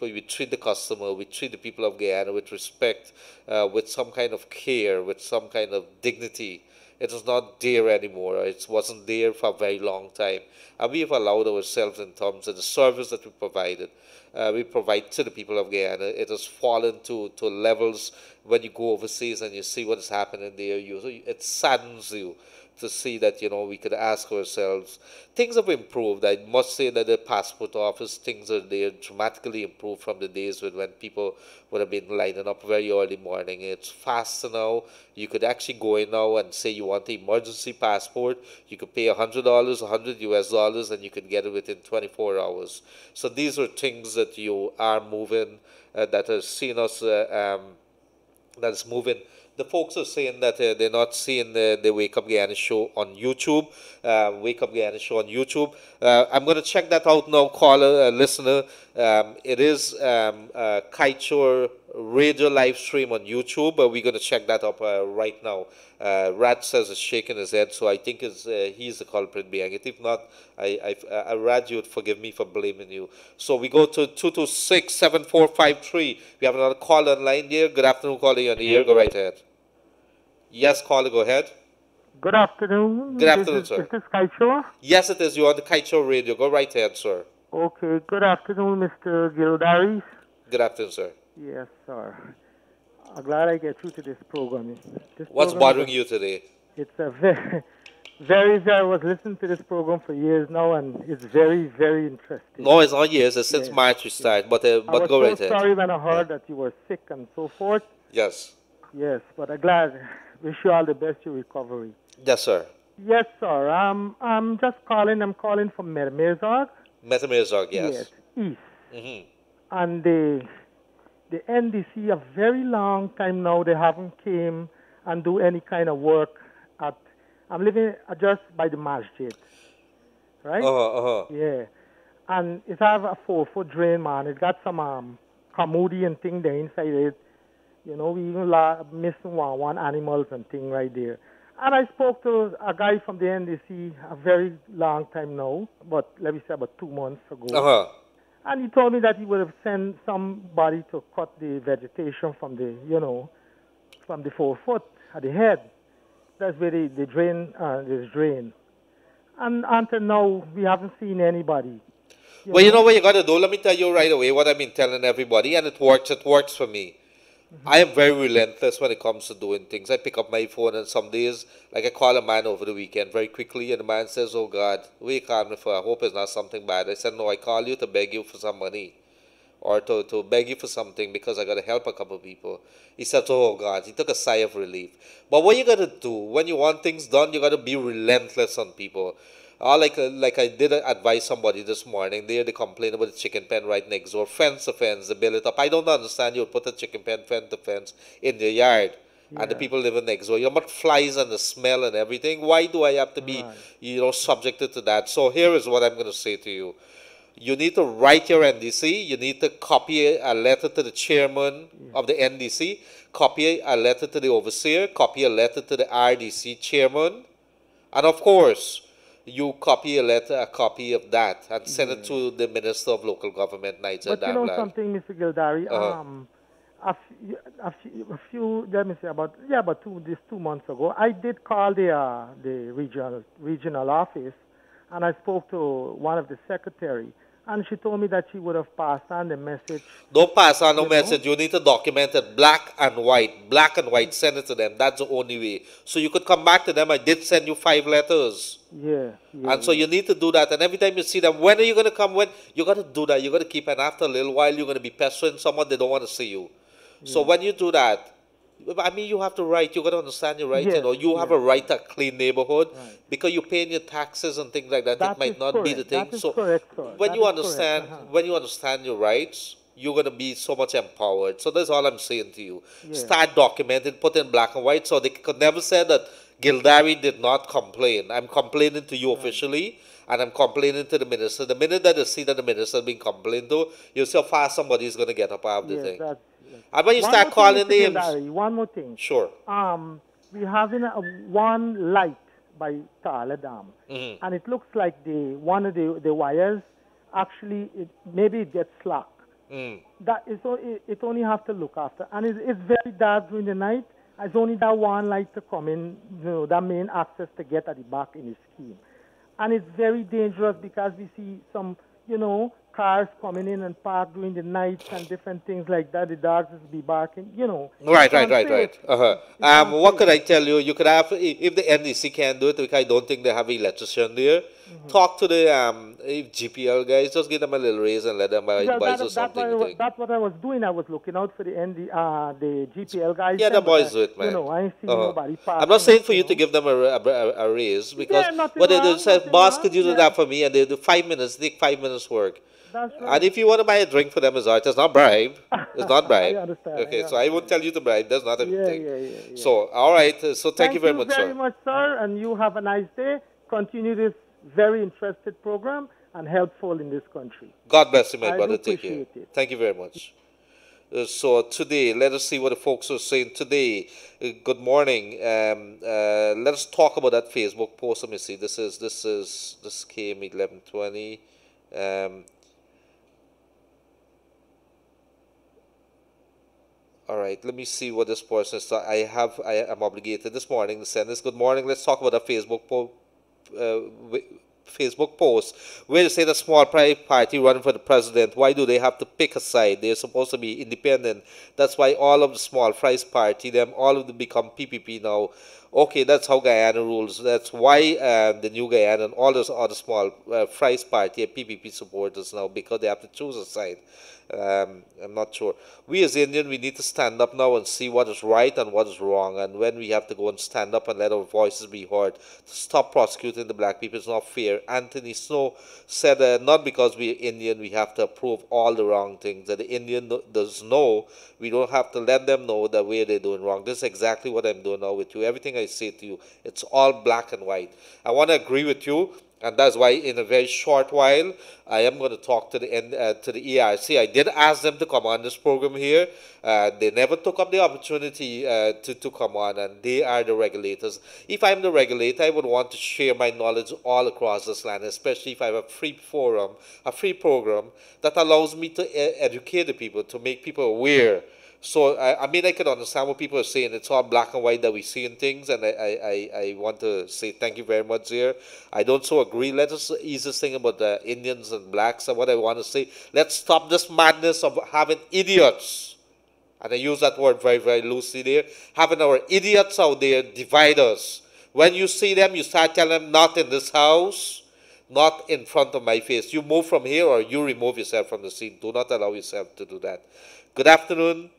we treat the customer, we treat the people of Guyana with respect, uh, with some kind of care, with some kind of dignity. It is not there anymore. It wasn't there for a very long time. And we have allowed ourselves in terms of the service that we provided. Uh, we provide to the people of Guyana. It has fallen to, to levels when you go overseas and you see what is happening there. You, it saddens you to see that you know we could ask ourselves things have improved. I must say that the passport office things are there dramatically improved from the days when, when people would have been lining up very early morning. It's faster now. You could actually go in now and say you want an emergency passport. You could pay $100 100 us dollars and you could get it within 24 hours. So these are things that you are moving uh, that has seen us uh, um, that's moving the folks are saying that uh, they're not seeing the, the Wake Up Guyana show on YouTube. Uh, Wake Up Guyana show on YouTube. Uh, I'm going to check that out now, caller, uh, listener. Um, it is um, uh, Kaieteur radio live stream on YouTube, but we're going to check that up uh, right now. Uh, Rad says is shaking his head, so I think it's, uh, he's the culprit behind it. If not, I, I, I Rad, you would forgive me for blaming you. So we go to 226 7453. We have another call online here. Good afternoon, caller. You're on the air. Go right ahead. Yes, caller, go ahead. Good afternoon. Good afternoon, this is, sir. Is this Kaieteur? Yes, it is. You're on the Kaieteur radio. Go right ahead, sir. Okay. Good afternoon, Mr. Gildaris. Good afternoon, sir. Yes, sir. I'm glad I get through to this program. This What's program bothering is you today? It's a very, very, very. I was listening to this program for years now, and it's very, very interesting. No, it's not years. It's since Yes, March we start. But uh, I but was go so right ahead. sorry when I heard that you were sick and so forth. Yes. Yes, but I'm glad. Wish you all the best your recovery. Yes, sir. Yes, sir. Um, I'm just calling. I'm calling from Meerzorg. Met-en-Meerzorg, yes. Yes, east. Mhm. And the the NDC a very long time now. They haven't came and do any kind of work at. I'm living just by the masjid, right? Uh-huh, uh-huh. Yeah, and it have a four foot drain, man. It got some um commodity and thing there inside it. You know, we even la- missing one one animals and thing right there. And I spoke to a guy from the NDC a very long time now, but let me say about two months ago. Uh-huh. And he told me that he would have sent somebody to cut the vegetation from the, you know, from the four foot at the head. That's where the, the drain, uh, this drain. And until now, we haven't seen anybody. Well, you know what you got to do? Let me tell you right away what I've been telling everybody, and it works. It works for me. I am very relentless when it comes to doing things. I pick up my phone, and some days, like I call a man over the weekend very quickly, and the man says, Oh God, what you call me for? I hope it's not something bad. I said, No, I call you to beg you for some money or to, to beg you for something because I got to help a couple of people. He said, Oh God, he took a sigh of relief. But what you got to do when you want things done, you got to be relentless on people. Uh, like uh, like I did advise somebody this morning. They they complain about the chicken pen right next door, fence to fence, they build it up. I don't understand. You put a chicken pen fence to fence in your yard, and the people living next door. You know what flies and the smell and everything. Why do I have to be you know subjected to that? So here is what I'm going to say to you. You need to write your NDC. You need to copy a letter to the chairman of the NDC, copy a letter to the overseer, copy a letter to the RDC chairman, and of course, you copy a letter, a copy of that, and send it to the Minister of Local Government, Nigel But you know Dharamlall. something, Mr. Gildarie? Uh-huh. Um, a few, a few, a few, let me say about yeah, about two this two months ago, I did call the uh, the regional regional office, and I spoke to one of the secretary, and she told me that she would have passed on the message. Don't pass on no You know? message. You need to document it black and white. Black and white, send it to them. That's the only way. So you could come back to them. I did send you five letters. Yeah, yeah. And so you need to do that. And every time you see them, when are you going to come? When you got to do that. You got to keep. And after a little while, you're going to be pestering someone. They don't want to see you. So when you do that, I mean, you have to write. You got to understand your right. Yes, you know, you have a right to a clean neighborhood because you're paying your taxes and things like that. That it might not be the thing. So correct, when That you understand. Uh-huh. when you understand your rights, you're going to be so much empowered. So that's all I'm saying to you. Yeah. Start documenting, put in black and white, so they could never say that Gildarie did not complain. I'm complaining to you officially, and I'm complaining to the minister. The minute that they see that the minister has been complained to, you see how fast somebody is going to get up out of the yeah, thing. And when you One start more calling thing, Mr. names, one more thing. sure. Um, we're having a, one light by Tala Dam, Mhm. and it looks like the one of the the wires actually it, maybe it gets slack. Mm. That is it, it only have to look after, and it's, it's very dark during the night. It's only that one light to come in, you know, that main access to get at the back in the scheme, and it's very dangerous because we see some, you know, cars coming in and park during the night and different things like that. The dogs be barking, you know. Right, right, right, right. Uh-huh. Um, what could I tell you? You could have, if the NDC can do it, because I don't think they have electrician there, Mm-hmm. talk to the um, GPL guys, just give them a little raise and let them buy, Yeah, buy that, you that's, something. what I, you wa- think. that's what I was doing. I was looking out for the ND, uh, the GPL guys. Yeah, the boys do it, man. You know, I seen Uh-huh. nobody I'm not saying for you know. to give them a, a, a, a raise because Yeah, what they do say, boss, could you do yeah. that for me? And they do five minutes, take five minutes work. That's right. And if you want to buy a drink for them as well, it's not bribe. It's not bribe. I understand, Okay, I so I won't tell you to bribe. That's not a Yeah, thing. yeah, yeah, yeah. So, all right. uh, So, thank, you very much, very sir. Thank you very much, sir, and you have a nice day. Continue this very interested program and helpful in this country. God bless you, my I brother. Take care. it. Thank you very much. Uh, so today, let us see what the folks are saying today. Uh, good morning. Um, uh, let us talk about that Facebook post. Let me see. This is this is this came eleven twenty. Um, all right. Let me see what this person is. I have. I am obligated this morning to send this. Good morning. Let's talk about a Facebook po- wi- Uh, Facebook post where they say the small party running for the president. Why do they have to pick a side? They're supposed to be independent. That's why all of the small fries party, them all of them become PPP now. Okay, that's how Guyana rules. That's why uh, the new Guyana and all those other small uh, Fries Party PPP supporters now, because they have to choose a side. Um, I'm not sure. We as Indian, we need to stand up now and see what is right and what is wrong. And when we have to go and stand up and let our voices be heard to stop prosecuting the black people, it's not fair. Anthony Snow said, uh, not because we're Indian, we have to approve all the wrong things. That the Indian does know, we don't have to let them know that way they're doing wrong. This is exactly what I'm doing now with you. Everything say to you, it's all black and white. I want to agree with you and that's why in a very short while I am going to talk to the uh, to the ERC. I did ask them to come on this program here. Uh, they never took up the opportunity uh, to, to come on, and they are the regulators. If I'm the regulator, I would want to share my knowledge all across this land, especially if I have a free forum, a free program that allows me to educate the people, to make people aware so I, I mean I can understand what people are saying. It's all black and white that we see in things, and I, I, I want to say thank you very much here. I don't so agree. Let us ease this thing about the Indians and blacks and what I want to say. Let's stop this madness of having idiots, and I use that word very very loosely there. Having our idiots out there divide us. When you see them, you start telling them not in this house, not in front of my face. You move from here or you remove yourself from the scene. Do not allow yourself to do that. Good afternoon.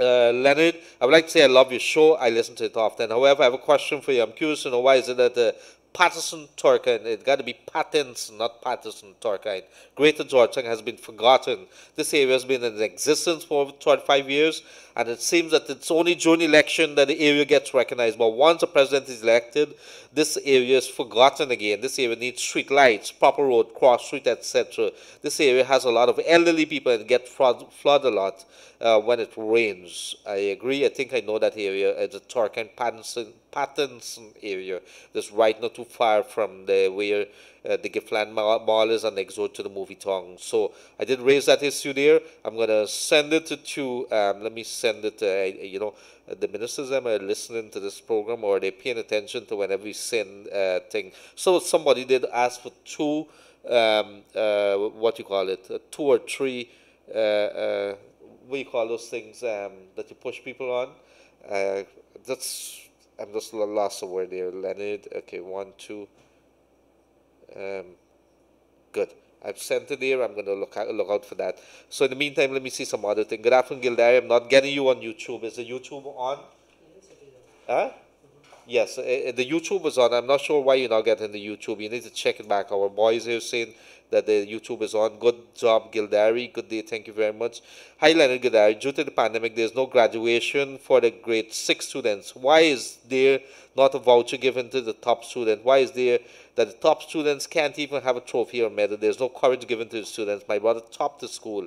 Uh, Leonard, I would like to say I love your show. I listen to it often. However, I have a question for you. I'm curious to know why is it that the Patterson Turkeyen, it got to be Patterson, not Patterson Turkeyen. Greater Georgetown has been forgotten. This area has been in existence for over 25 years, and it seems that it's only during election that the area gets recognized. But once a president is elected, this area is forgotten again. This area needs street lights, proper road, cross street, etc. This area has a lot of elderly people and get flood, flood a lot uh, when it rains. I agree. I think I know that area. It's a Turkeyen Patterson, Patterson area. That's right not too far from the where uh, the Giftland Mall is and next to the MovieTowne. So I did raise that issue there. I'm gonna send it to. Um, let me send it. Uh, you know, the ministers them are listening to this program or they're paying attention to whenever we send uh, thing. So somebody did ask for two. Um, uh, what you call it? Uh, two or three. Uh, uh, what you call those things um, that you push people on? Uh, that's I'm just lost the word there. Leonard. Okay, one, two. Um, good. I've sent it there. I'm going to look out, look out for that. So in the meantime, let me see some other thing. Good afternoon, Gildarie. I'm not getting you on YouTube. Is the YouTube on? Huh? Yes, uh, the YouTube is on. I'm not sure why you're not getting the YouTube. You need to check it back. Our boys here saying that the YouTube is on. Good job, Gildarie. Good day. Thank you very much. Hi, Leonard Gildarie. Due to the pandemic, there's no graduation for the grade six students. Why is there not a voucher given to the top student? Why is there that the top students can't even have a trophy or medal? There's no courage given to the students. My brother topped the school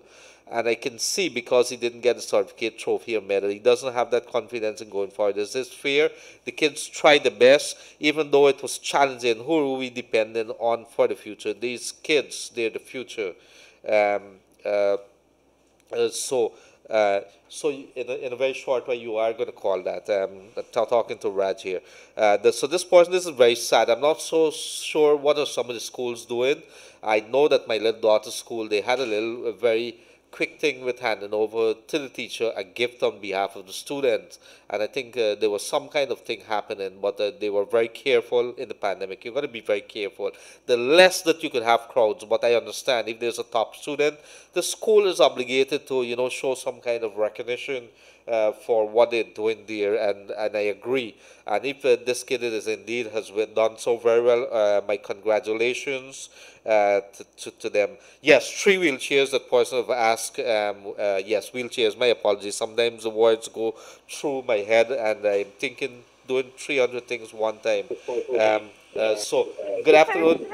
and I can see because he didn't get a certificate, trophy, or medal, he doesn't have that confidence in going forward. Is this fair? The kids tried the best, even though it was challenging. Who are we dependent on for the future? These kids, they're the future. Um, uh, uh, so, uh, so in a, in a very short way, you are going to call that. Um, talking to Raj here. Uh, the, so this person, this is very sad. I'm not so sure what are some of the schools doing. I know that my little daughter's school, they had a little, a very quick thing with handing over to the teacher a gift on behalf of the students. And I think uh, there was some kind of thing happening, but uh, they were very careful in the pandemic. You've got to be very careful. The less that you could have crowds, but I understand if there's a top student, the school is obligated to, you know, show some kind of recognition uh, for what they're doing there, and, and I agree. And if uh, this kid is indeed has done so very well, uh, my congratulations uh, to, to, to, them. Yes, three wheelchairs that person have asked. Um, uh, yes, wheelchairs. My apologies. Sometimes the words go through my head, and I'm thinking doing 300 things one time. Um, so, good afternoon.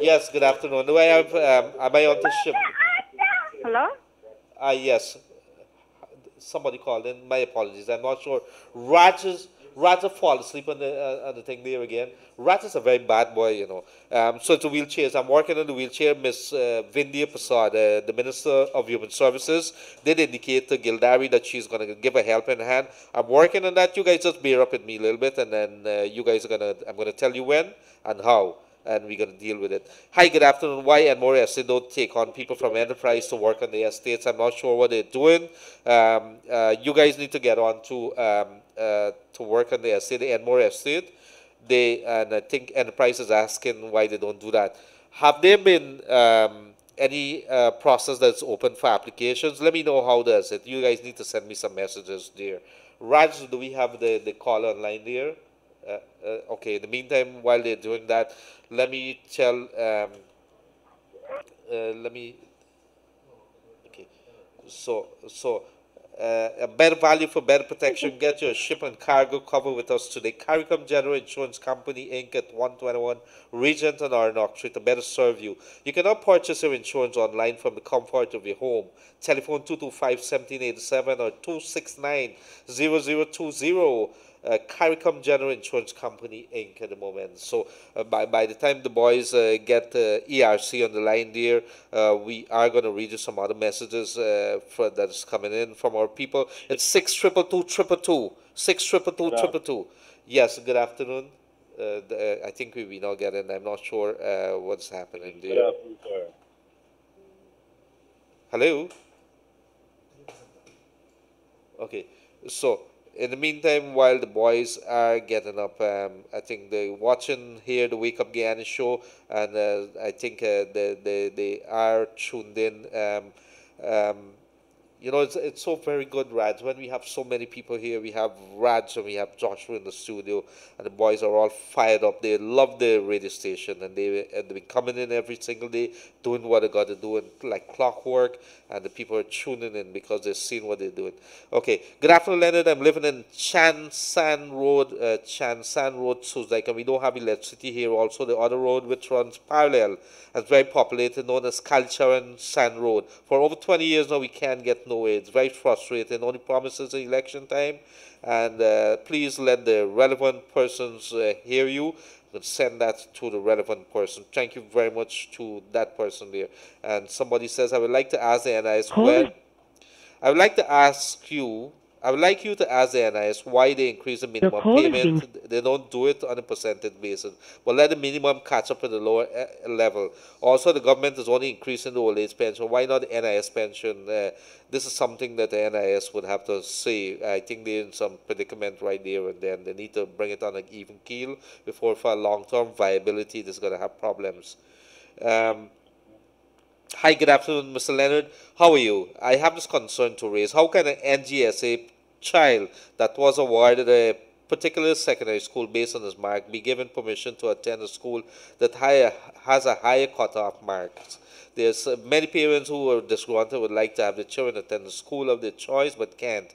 Yes, good afternoon. Do I have, um, am I on the ship? Hello? Ah, yes somebody called in. My apologies. I'm not sure. Rogers Roger fall asleep on the uh, on the thing there again. Rat is a very bad boy, you know. Um, so it's a wheelchair. I'm working on the wheelchair. Miss uh, Vindhya Persaud, uh, the Minister of Human Services, did indicate to Gildarie that she's going to give a helping hand. I'm working on that. You guys just bear up with me a little bit, and then uh, you guys are going to, I'm going to tell you when and how. And we're going to deal with it. Hi, good afternoon. Why Enmore Estate don't take on people from enterprise to work on the estates? I'm not sure what they're doing. Um, uh, you guys need to get on to um, uh, to work on the estate, the more Estate. They and I think enterprise is asking why they don't do that. Have there been um, any uh, process that's open for applications? Let me know how does it. You guys need to send me some messages there. Raj, do we have the the call online there? Uh, uh, okay. In the meantime, while they're doing that, let me tell. Um, uh, let me. Okay. So so. Uh, a better value for better protection. Get your ship and cargo covered with us today. CARICOM General Insurance Company Inc. at 121 Regent and Arnock Street to better serve you. You can now purchase your insurance online from the comfort of your home. Telephone 225 1787 or 269 0020 uh, CARICOM General Insurance Company Inc. at the moment. So uh, by, by the time the boys uh, get uh, ERC on the line there, uh, we are going to read you some other messages uh, for, that's coming in from our people. It's six triple two triple two six triple two triple two. Yes. Good afternoon. Uh, the, I think we we now get in. I'm not sure uh, what's happening there. Good afternoon, sir. Hello. Okay, so in the meantime, while the boys are getting up, um, I think they're watching here the Wake Up Guyana show, and uh, I think uh, they, they they are tuned in. Um, um, you know, it's, it's so very good, Raj. When we have so many people here, we have Raj and we have Joshua in the studio, and the boys are all fired up. They love their radio station, and they and they coming in every single day, doing what they got to do, and like clockwork. And the people are tuning in because they're seeing what they're doing. Okay, good afternoon, Leonard. I'm living in Chan San Road, uh, Chan San Road, Soesdyke, and we don't have electricity here. Also, the other road which runs parallel and very populated, known as Calcharan San Road. For over 20 years now, we can't get nowhere. It's very frustrating. Only promises election time. And uh, please let the relevant persons uh, hear you. And send that to the relevant person. Thank you very much to that person there. And somebody says, I would like to ask the NIS where. I would like to ask you. I would like you to ask the NIS why they increase the minimum is payment. They don't do it on a percentage basis, but let the minimum catch up at the lower uh, level. Also, the government is only increasing the old age pension. Why not the NIS pension? Uh, this is something that the NIS would have to say. I think they're in some predicament right there and then. They need to bring it on an even keel before, for long-term viability, this is going to have problems. Um, Hi, good afternoon, Mr. Leonard. How are you? I have this concern to raise. How can an NGSA child that was awarded a particular secondary school based on his mark be given permission to attend a school that higher, has a higher cutoff marks? There's uh, many parents who are disgruntled would like to have their children attend the school of their choice but can't.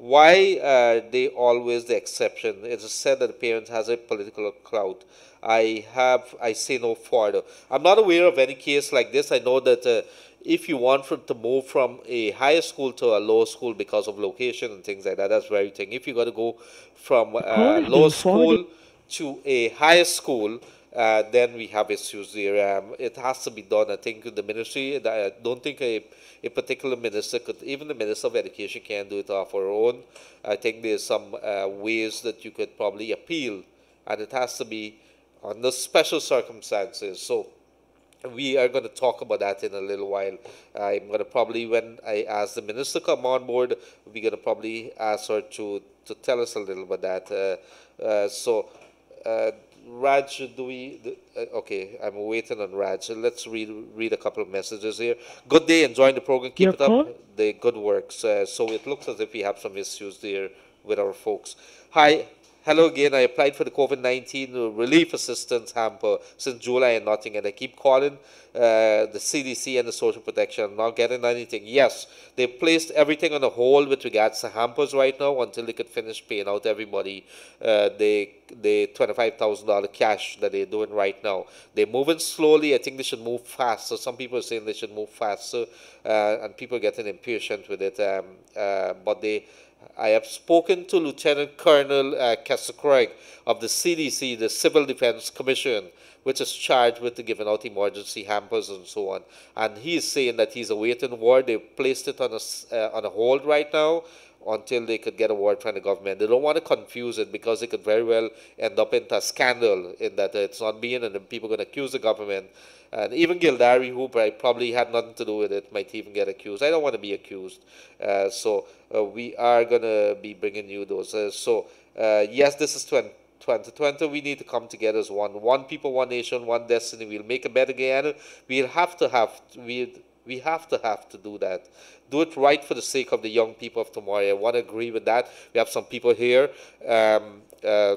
Why are they always the exception? It is said that the parent has a political clout. I have, I say no further. I'm not aware of any case like this. I know that uh, if you want from, to move from a higher school to a lower school because of location and things like that, that's very thing. If you got to go from uh, lower school to a higher school, uh, then we have issues there. Um, it has to be done. I think the ministry. I don't think a, a particular minister could, even the minister of education, can do it off her own. I think there's some uh, ways that you could probably appeal, and it has to be under special circumstances. So we are going to talk about that in a little while. I'm going to probably, when I ask the minister come on board, we're going to probably ask her to, to tell us a little about that. Uh, uh, so, uh, Raj, do we? uh, okay, I'm waiting on Raj. So Let's read read a couple of messages here. Good day, enjoying the program. Keep Your it up. The good works. Uh, so it looks as if we have some issues there with our folks. Hi. Hello again. I applied for the COVID 19 relief assistance hamper since July and nothing, and I keep calling uh, the CDC and the social protection. I'm not getting anything. Yes, they placed everything on a hold with regards to hampers right now until they could finish paying out everybody uh, the the twenty five thousand dollar cash that they're doing right now. They're moving slowly. I think they should move faster. Some people are saying they should move faster, uh, and people are getting impatient with it. Um, uh, but they I have spoken to Lieutenant Colonel uh, Kester Craig of the CDC, the Civil Defense Commission, which is charged with giving out emergency hampers and so on. And he is saying that he's awaiting word. They've placed it on a, uh, on a hold right now until they could get a word from the government. They don't want to confuse it because it could very well end up into a scandal in that it's not being and then people are going to accuse the government. And even Gildarie, who probably had nothing to do with it, might even get accused. I don't want to be accused. Uh, so uh, we are going to be bringing you those. Uh, so, uh, yes, this is 20. 2020, we need to come together as one. One people, one nation, one destiny. We'll make a better Guyana. We'll have to have, we we have to have to do that. Do it right for the sake of the young people of tomorrow. I want to agree with that. We have some people here. Um, uh,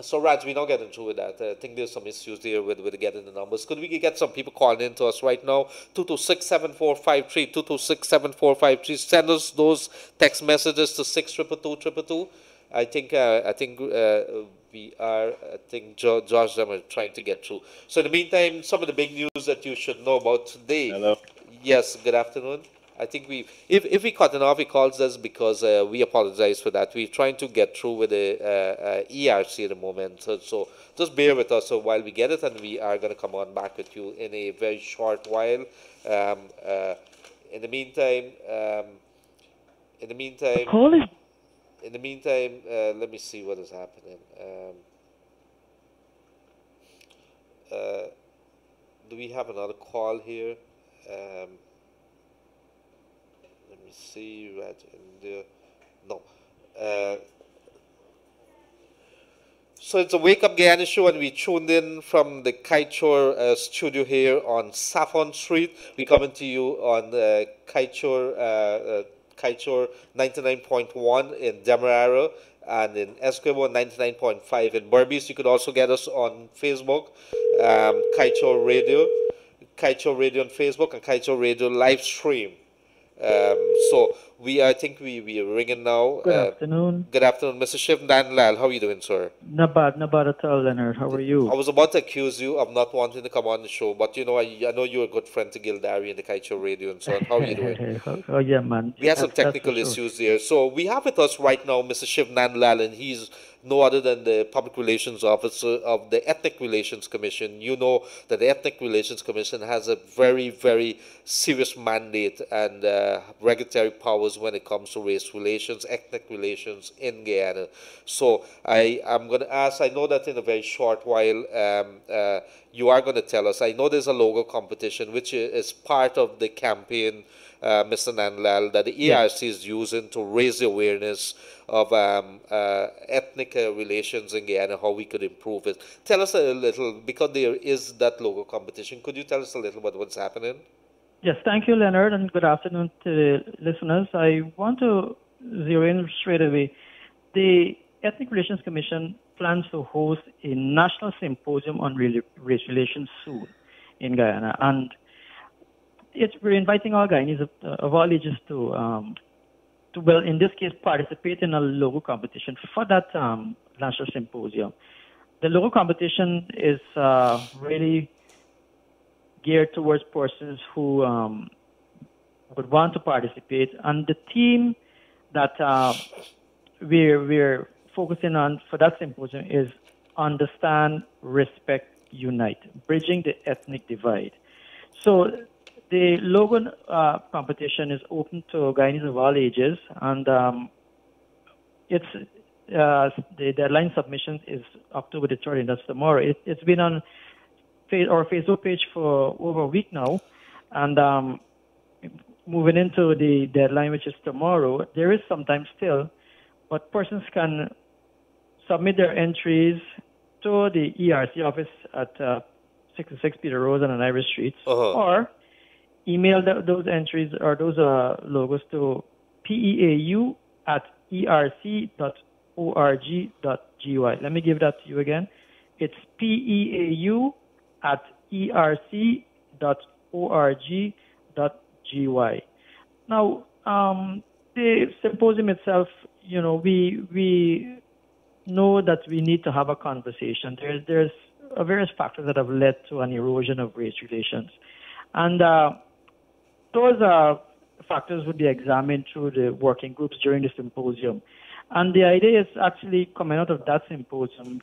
so, Raj, we're not getting through with that. I think there's some issues there with, with getting the numbers. Could we get some people calling in to us right now? 226 7453, 226 7453. Send us those text messages to 622 I think, uh, I think uh, we are, I think George, George them are trying to get through. So, in the meantime, some of the big news that you should know about today. Hello. Yes, good afternoon. I think we, if, if we cut it off, he calls us because uh, we apologize for that. We're trying to get through with the uh, uh, ERC at the moment. So, so just bear with us so while we get it, and we are going to come on back with you in a very short while. Um, uh, in the meantime, um, in the meantime, Call is in the meantime, uh, let me see what is happening. Um, uh, do we have another call here? Um, let me see right in there. No. Uh, so it's a Wake Up Guyana show, and we tuned in from the Kaieteur uh, studio here on Saffon Street. we coming to you on the Kaieteur, uh, uh, Kaieteur 99.1 in Demerara and in Essequibo 99.5 in Berbice. You could also get us on Facebook, um, Radio. Kaieteur Radio on Facebook and Kaieteur Radio live stream. Um, so we, I think we we are ringing now. Good Uh, afternoon. Good afternoon, Mr. Shiv Nandlal. How are you doing, sir? Not bad, not bad at all, Leonard. How are you? I was about to accuse you of not wanting to come on the show, but you know, I, I know you're a good friend to Gildarie and the Kaieteur Radio and so on. How are you doing? oh, yeah, man. We had some technical for sure. issues there. So we have with us right now Mr. Shiv Nandlal, and he's no other than the Public Relations Officer of the Ethnic Relations Commission. You know that the Ethnic Relations Commission has a very, very serious mandate and uh, regulatory powers when it comes to race relations, ethnic relations in Guyana. So I am going to ask, I know that in a very short while, um, uh, you are going to tell us. I know there's a logo competition, which is part of the campaign, uh, Mr. Nandlal, that the ERC is using to raise the awareness of um, uh, ethnic uh, relations in Guyana, how we could improve it. Tell us a little, because there is that logo competition, could you tell us a little about what's happening? Yes, thank you, Leonard, and good afternoon to the listeners. I want to zero in straight away. The Ethnic Relations Commission plans to host a national symposium on race relations soon in Guyana, and it's, we're inviting all Guyanese of, of all ages to, um, to, well, in this case, participate in a logo competition for that um, national symposium. The logo competition is uh, really geared towards persons who um, would want to participate. And the theme that uh, we're, we're focusing on for that symposium is understand, respect, unite, bridging the ethnic divide. So the Logan uh, competition is open to Guyanese of all ages, and um, it's uh, the deadline submission is October the 30th. That's tomorrow. It, it's been on our Facebook page for over a week now, and um, moving into the deadline, which is tomorrow, there is some time still, but persons can submit their entries to the ERC office at uh, 66 Peter Rose and Irish Street, Uh-huh. or email th- those entries or those uh, logos to peau at erc.org.gy. Let me give that to you again. It's peau at erc.org.gy. Now, um, the symposium itself, you know, we we know that we need to have a conversation. There's there's various factors that have led to an erosion of race relations, and uh, those uh, factors would be examined through the working groups during the symposium. And the idea is actually coming out of that symposium,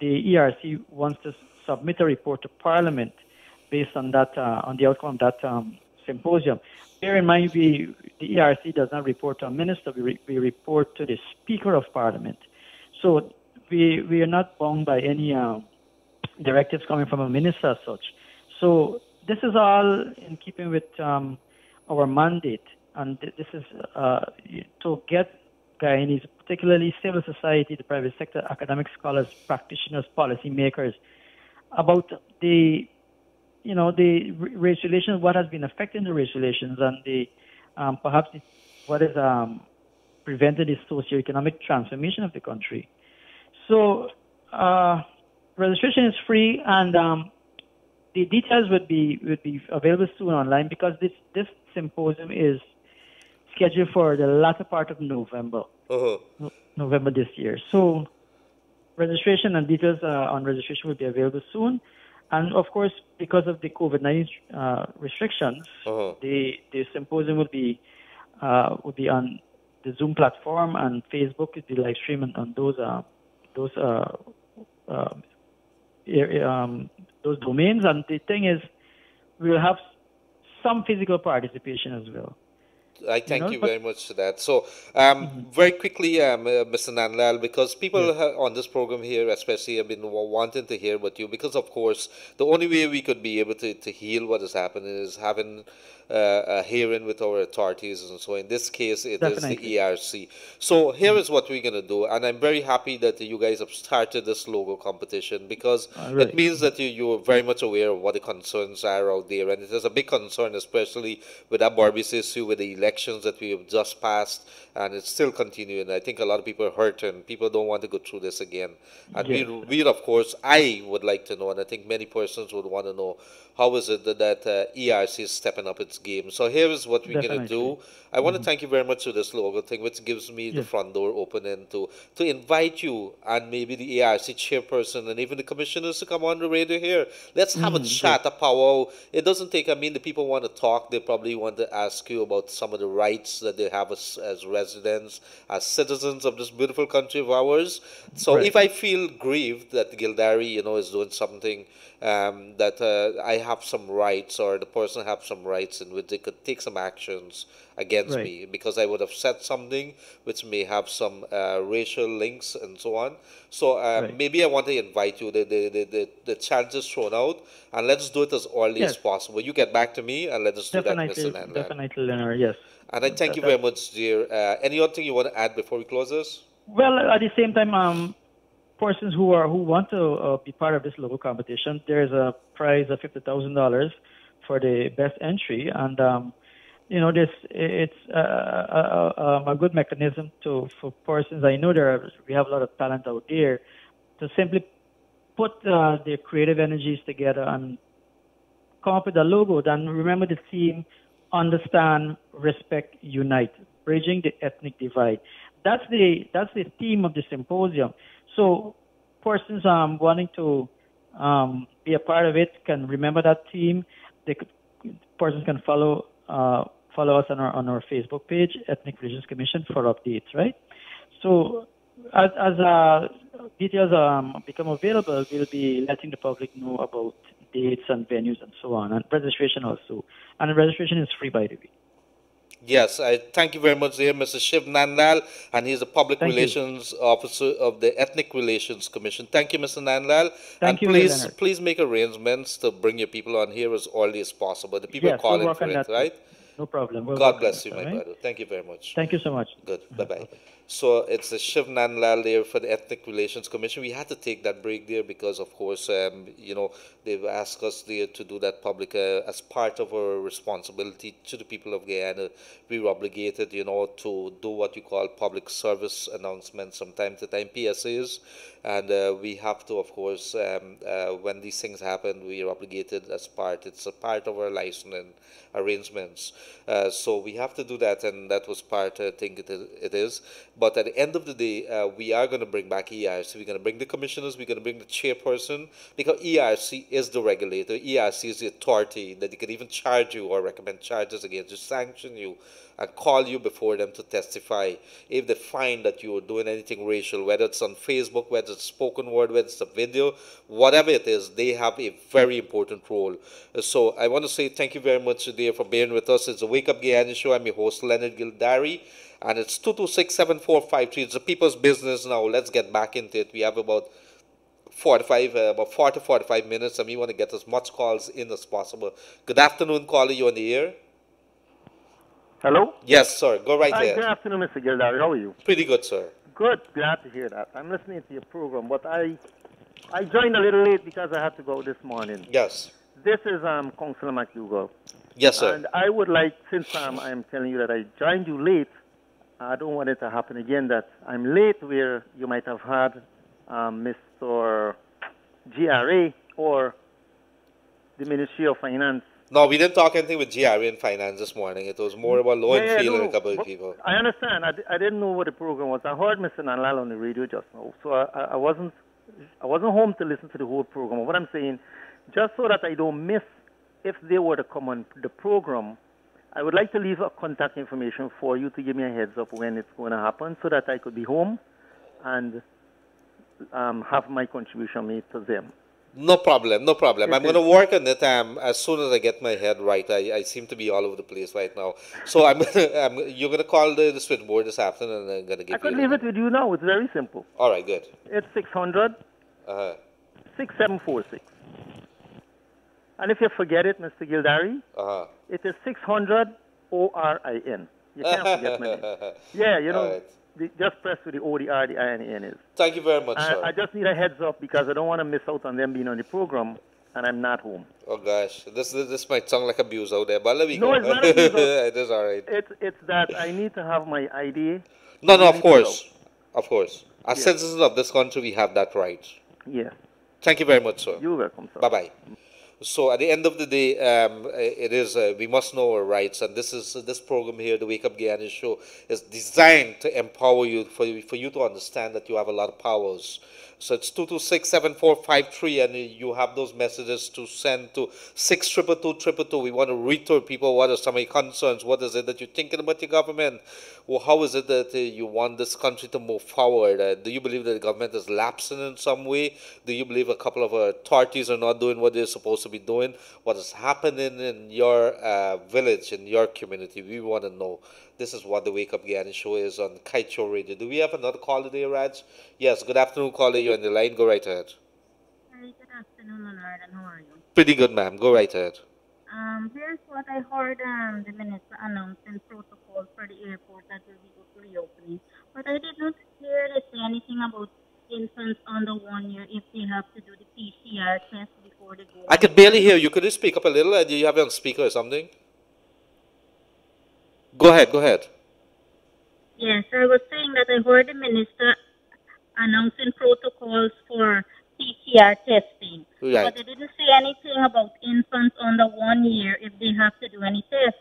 the ERC wants to submit a report to Parliament based on that, uh, on the outcome of that um, symposium. Bear in mind, we, the ERC does not report to a minister, we, re, we report to the Speaker of Parliament. So we, we are not bound by any um, directives coming from a minister as such. So this is all in keeping with um, our mandate, and this is uh, to get Guyanese, particularly civil society, the private sector, academic scholars, practitioners, policymakers, about the, you know, the race relations, what has been affecting the race relations, and the um, perhaps what is um, prevented the socioeconomic transformation of the country. So uh, registration is free, and um, the details would be would be available soon online because this this symposium is scheduled for the latter part of November. Uh-huh. No- November this year. So registration and details uh, on registration will be available soon. And of course, because of the COVID-19 uh, restrictions, Uh-huh. the the symposium will be uh, will be on the Zoom platform and Facebook will be live streaming on those uh, those uh, uh, um, those domains. And the thing is, we will have some physical participation as well. I thank you very much for that. So, um, very quickly, um, uh, Mr. Nandlal, because people ha- on this program here, especially, have been wa- wanting to hear what you, because of course, the only way we could be able to, to heal what has happened is having uh, a hearing with our authorities, and so in this case, it is Definitely. the ERC. So here is what we're going to do, and I'm very happy that you guys have started this logo competition because Uh, it means that you, you are very much aware of what the concerns are out there, and it is a big concern, especially with that Berbice issue, with the elections that we have just passed, and it's still continuing. I think a lot of people are hurt, and people don't want to go through this again. And we, we, of course, I would like to know, and I think many persons would want to know, how is it that, that uh, ERC is stepping up its game? So here is what we're going to do. I want to thank you very much for this logo thing, which gives me the front door opening to to invite you and maybe the ERC chairperson and even the commissioners to come on the radio here. Let's have a chat, a powwow. It doesn't take. I mean, the people want to talk. They probably want to ask you about some of the rights that they have as, as residents, as citizens of this beautiful country of ours. So Right. if I feel grieved that Gildarie, you know, is doing something um, that uh, I have some rights or the person have some rights in which they could take some actions against Right. me because I would have said something which may have some uh, racial links and so on. So um, Right. maybe I want to invite you. The, the, the, the, the chance is thrown out, and let's do it as early as possible. You get back to me, and let us do that, Mr. Definitely, Leonard. Yes. And I thank you very much, dear. Uh, any other thing you want to add before we close this? Well, at the same time, um, persons who are who want to uh, be part of this local competition, there is a prize of fifty thousand dollars for the best entry, and um, you know this it's uh, a, a, a good mechanism to for persons. I know there are, we have a lot of talent out there to simply put uh, their creative energies together and come up with a logo. Then remember the theme: understand, respect, unite, bridging the ethnic divide. That's the that's the theme of the symposium. So persons um, wanting to um, be a part of it can remember that theme. They could, persons can follow uh, follow us on our on our Facebook page, Ethnic Relations Commission, for updates. Right. So as as uh, details um, become available, we'll be letting the public know about dates and venues and so on, and registration also. And registration is free, by the way. Yes, I thank you very much, dear Mr. Shiv Nandlal, and he's the Public Thank you. Relations Officer of the Ethnic Relations Commission. Thank you, Mr. Nandlal. Thank and you, please, Leonard. please make arrangements to bring your people on here as early as possible. The people Yes, are calling for it, right? No problem. We'll God bless you, my right? brother. Thank you very much. Thank you so much. Good. Bye bye. So it's a Shiv Nandlal there for the Ethnic Relations Commission. We had to take that break there because, of course, um, you know, they've asked us there to do that public uh, as part of our responsibility to the people of Guyana. We were obligated, you know, to do what you call public service announcements from time to time, PSAs. And uh, we have to, of course, um, uh, when these things happen, we are obligated as part. It's a part of our licensing arrangements. Uh, so we have to do that, and that was part, I think it is. It is. But at the end of the day, uh, we are going to bring back ERC. We're going to bring the commissioners, we're going to bring the chairperson, because ERC is the regulator. ERC is the authority that they can even charge you or recommend charges against you, sanction you and call you before them to testify if they find that you are doing anything racial, whether it's on Facebook, whether it's spoken word, whether it's a video, whatever it is, they have a very important role. So I want to say thank you very much, dear, for being with us. It's a Wake Up Guyana show. I'm your host, Leonard Gildarie, and it's 226-7453. It's a people's business now. Let's get back into it. We have about 45, uh, about 40, 45 minutes, and we want to get as much calls in as possible. Good afternoon, caller. You on the air? Hello? Yes, sir. Go right Hi, there. good afternoon, Mr. Gildarie. How are you? Pretty good, sir. Good. Glad to hear that. I'm listening to your program, but I I joined a little late because I had to go this morning. Yes. This is um, Councillor McDougall. Yes, sir. And I would like, since um, I am telling you that I joined you late, I don't want it to happen again that I'm late where you might have had um, Mr. GRA or the Ministry of Finance No, we didn't talk anything with GRA and finance this morning. It was more about low Yeah, and yeah, feel and a couple of people. I understand. I, I didn't know what the program was. I heard Mr. Nandlal on the radio just now, so I, I I wasn't I wasn't home to listen to the whole program. What I'm saying, just so that I don't miss, if they were to come on the program, I would like to leave a contact information for you to give me a heads up when it's going to happen, so that I could be home and um, have my contribution made to them. No problem, no problem. I'm going to work on it um, as soon as I get my head right. I, I seem to be all over the place right now. So I'm, I'm you're going to call the, the switchboard this afternoon and I'm going to give I could leave it with you now. It's very simple. All right, good. It's 600 Uh-huh. 6746. And if you forget it, Mr. Gildarie, Uh-huh. it is 600 O-R-I-N. You can't forget my name. Yeah, you know, All right. The, just press with the O, the R, the I, and the N is. Thank you very much, I, sir. I just need a heads up because I don't want to miss out on them being on the program and I'm not home. Oh, gosh. This, this this might sound like abuse out there, but let me No, go. it's not abuse. it is all right. It's, it's that I need to have my ID. No, no, of course. Of course. As Yeah. citizens of this country, we have that right. Yeah. Thank you very much, sir. You're welcome, sir. Bye bye. So at the end of the day, um, it is uh, we must know our rights, and this is this program here, the Wake Up Guyana Show, is designed to empower you for you, for you to understand that you have a lot of powers. So it's two two six seven four five three, and you have those messages to send to six triple two triple two. We want to to people what are some of your concerns. What is it that you're thinking about your government? Well, how is it that uh, you want this country to move forward? Uh, do you believe that the government is lapsing in some way? Do you believe a couple of authorities are not doing what they're supposed to be doing? What is happening in your uh, village, in your community? We want to know. This is what the Wake Up Guyana show is on Kaieteur Radio. Do we have another caller there, Raj? Yes, good afternoon, caller. You're on the line. Go right ahead. Hi, good afternoon, Leonard, and how are you? Pretty good, ma'am. Go right ahead. Um, here's what I heard um, the minister announcing protocol for the airport that will be reopening. But I did not hear they say anything about infants under one year if they have to do the PCR test before they go. I could barely hear you. Could you speak up a little? Do you have it on speaker or something? Go ahead, go ahead. Yes, I was saying that I heard the minister announcing protocols for PCR testing. Right. But they didn't say anything about infants under one year if they have to do any tests.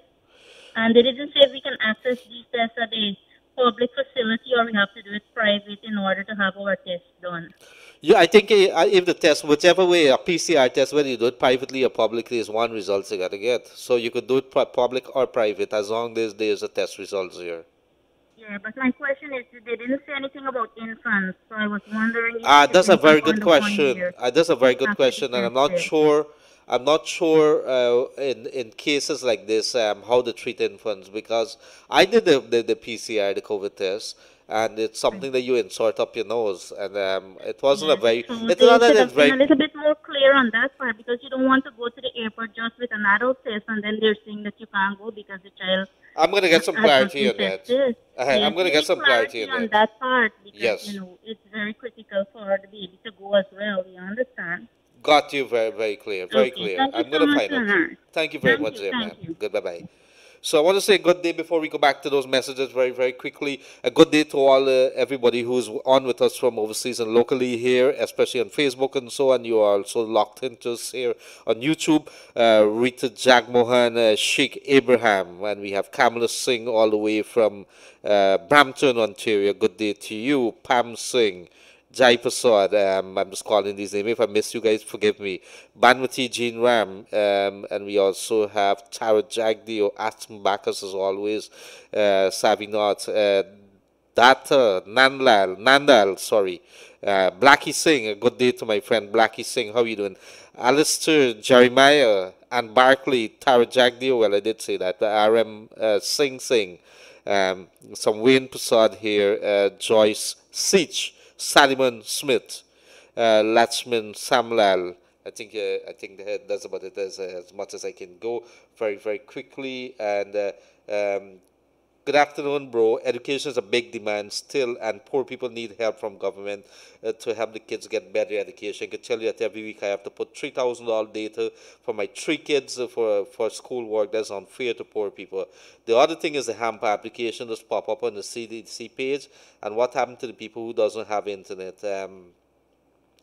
And they didn't say if we can access these tests at a public facility or we have to do it private in order to have our test done. Yeah, I think uh, if the test, whichever way, a PCR test, whether you do it privately or publicly, is one result you got to get. So you could do it public or private as long as there's a test results here. Yeah, but my question is, they didn't say anything about infants, so I was wondering. Ah, if that's a very good question. Uh, that's a very good have to be question, and I'm not sure. I'm not sure uh, in in cases like this um, how to treat infants because I did the, the the PCR, the COVID test, and it's something that you insert up your nose, and um, it wasn't a very. So It's not that it's been a very. little bit more clear on that part because you don't want to go to the airport just with an adult test and then they're saying that you can't go because the child. I'm gonna get some clarity on that. tested. Uh, I'm gonna get some clarity on on that. that part because Yes. you know it's very critical for the baby to go as well. You understand? Got you very, very clear. Very Okay, clear. thank I'm going to find out. Thank you very Thank much, you, ma'am. Good, bye bye. So I want to say good day before we go back to those messages very, very quickly. A good day to all uh, everybody who's on with us from overseas and locally here, especially on Facebook and so on. You are also locked into us here on YouTube. Uh, Rita Jagmohan, uh, Sheikh Abraham, and we have Kamala Singh all the way from uh, Brampton, Ontario. Good day to you, Pam Singh. Jai Prasad, um, I'm just calling these names. If I miss you guys, forgive me. Banwati Jean Ram, um, and we also have Tara Jagdeo, Atom Bacchus as always, uh, Savinath, uh, Data, Nandal, Nandal, sorry, uh, Blackie Singh, a good day to my friend Blackie Singh, how are you doing? Alistair, Jeremiah, and Barkley, Tara Jagdeo, well, I did say that, RM uh, Singh Singh, um, some Wayne Prasad here, uh, Joyce Seach, Salomon Smith, uh, Latchman Samlal. I think uh, I think that's about it as, as much as I can go very very quickly. And uh, um, good afternoon, bro. Education is a big demand still, and poor people need help from government uh, to help the kids get better education. I can tell you that every week I have to put three thousand dollars data for my three kids for for school work. That's unfair to poor people. The other thing is the hamper application just pop up on the CDC page, and what happened to the people who doesn't have internet? Um,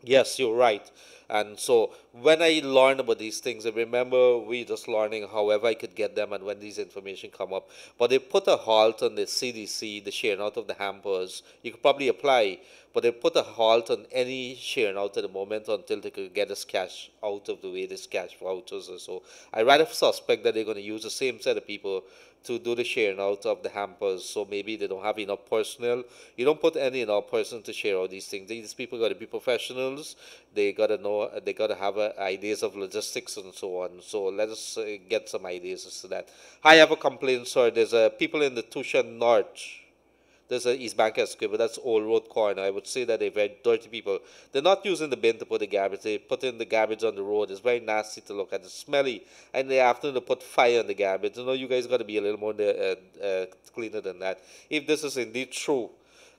yes, you're right. And so when I learned about these things, I remember we just learning however I could get them and when these information come up. But they put a halt on the CDC, the sharing out of the hampers. You could probably apply, but they put a halt on any sharing out at the moment until they could get this cash out of the way, this cash vouchers or so. I rather suspect that they're going to use the same set of people to do the sharing out of the hampers. So maybe they don't have enough personnel. You don't put any enough person to share all these things. These people got to be professionals. They got to know. They got to have uh, ideas of logistics and so on. So let us uh, get some ideas as to that. I have a complaint, sir. There's uh, people in the Tuschen North there's a East Bank Escape, but that's Old Road Corner. I would say that they're very dirty people. They're not using the bin to put the garbage. They put in the garbage on the road. It's very nasty to look at. It's smelly. And they the afternoon, they put fire on the garbage. You know, you guys got to be a little more uh, uh, cleaner than that. If this is indeed true,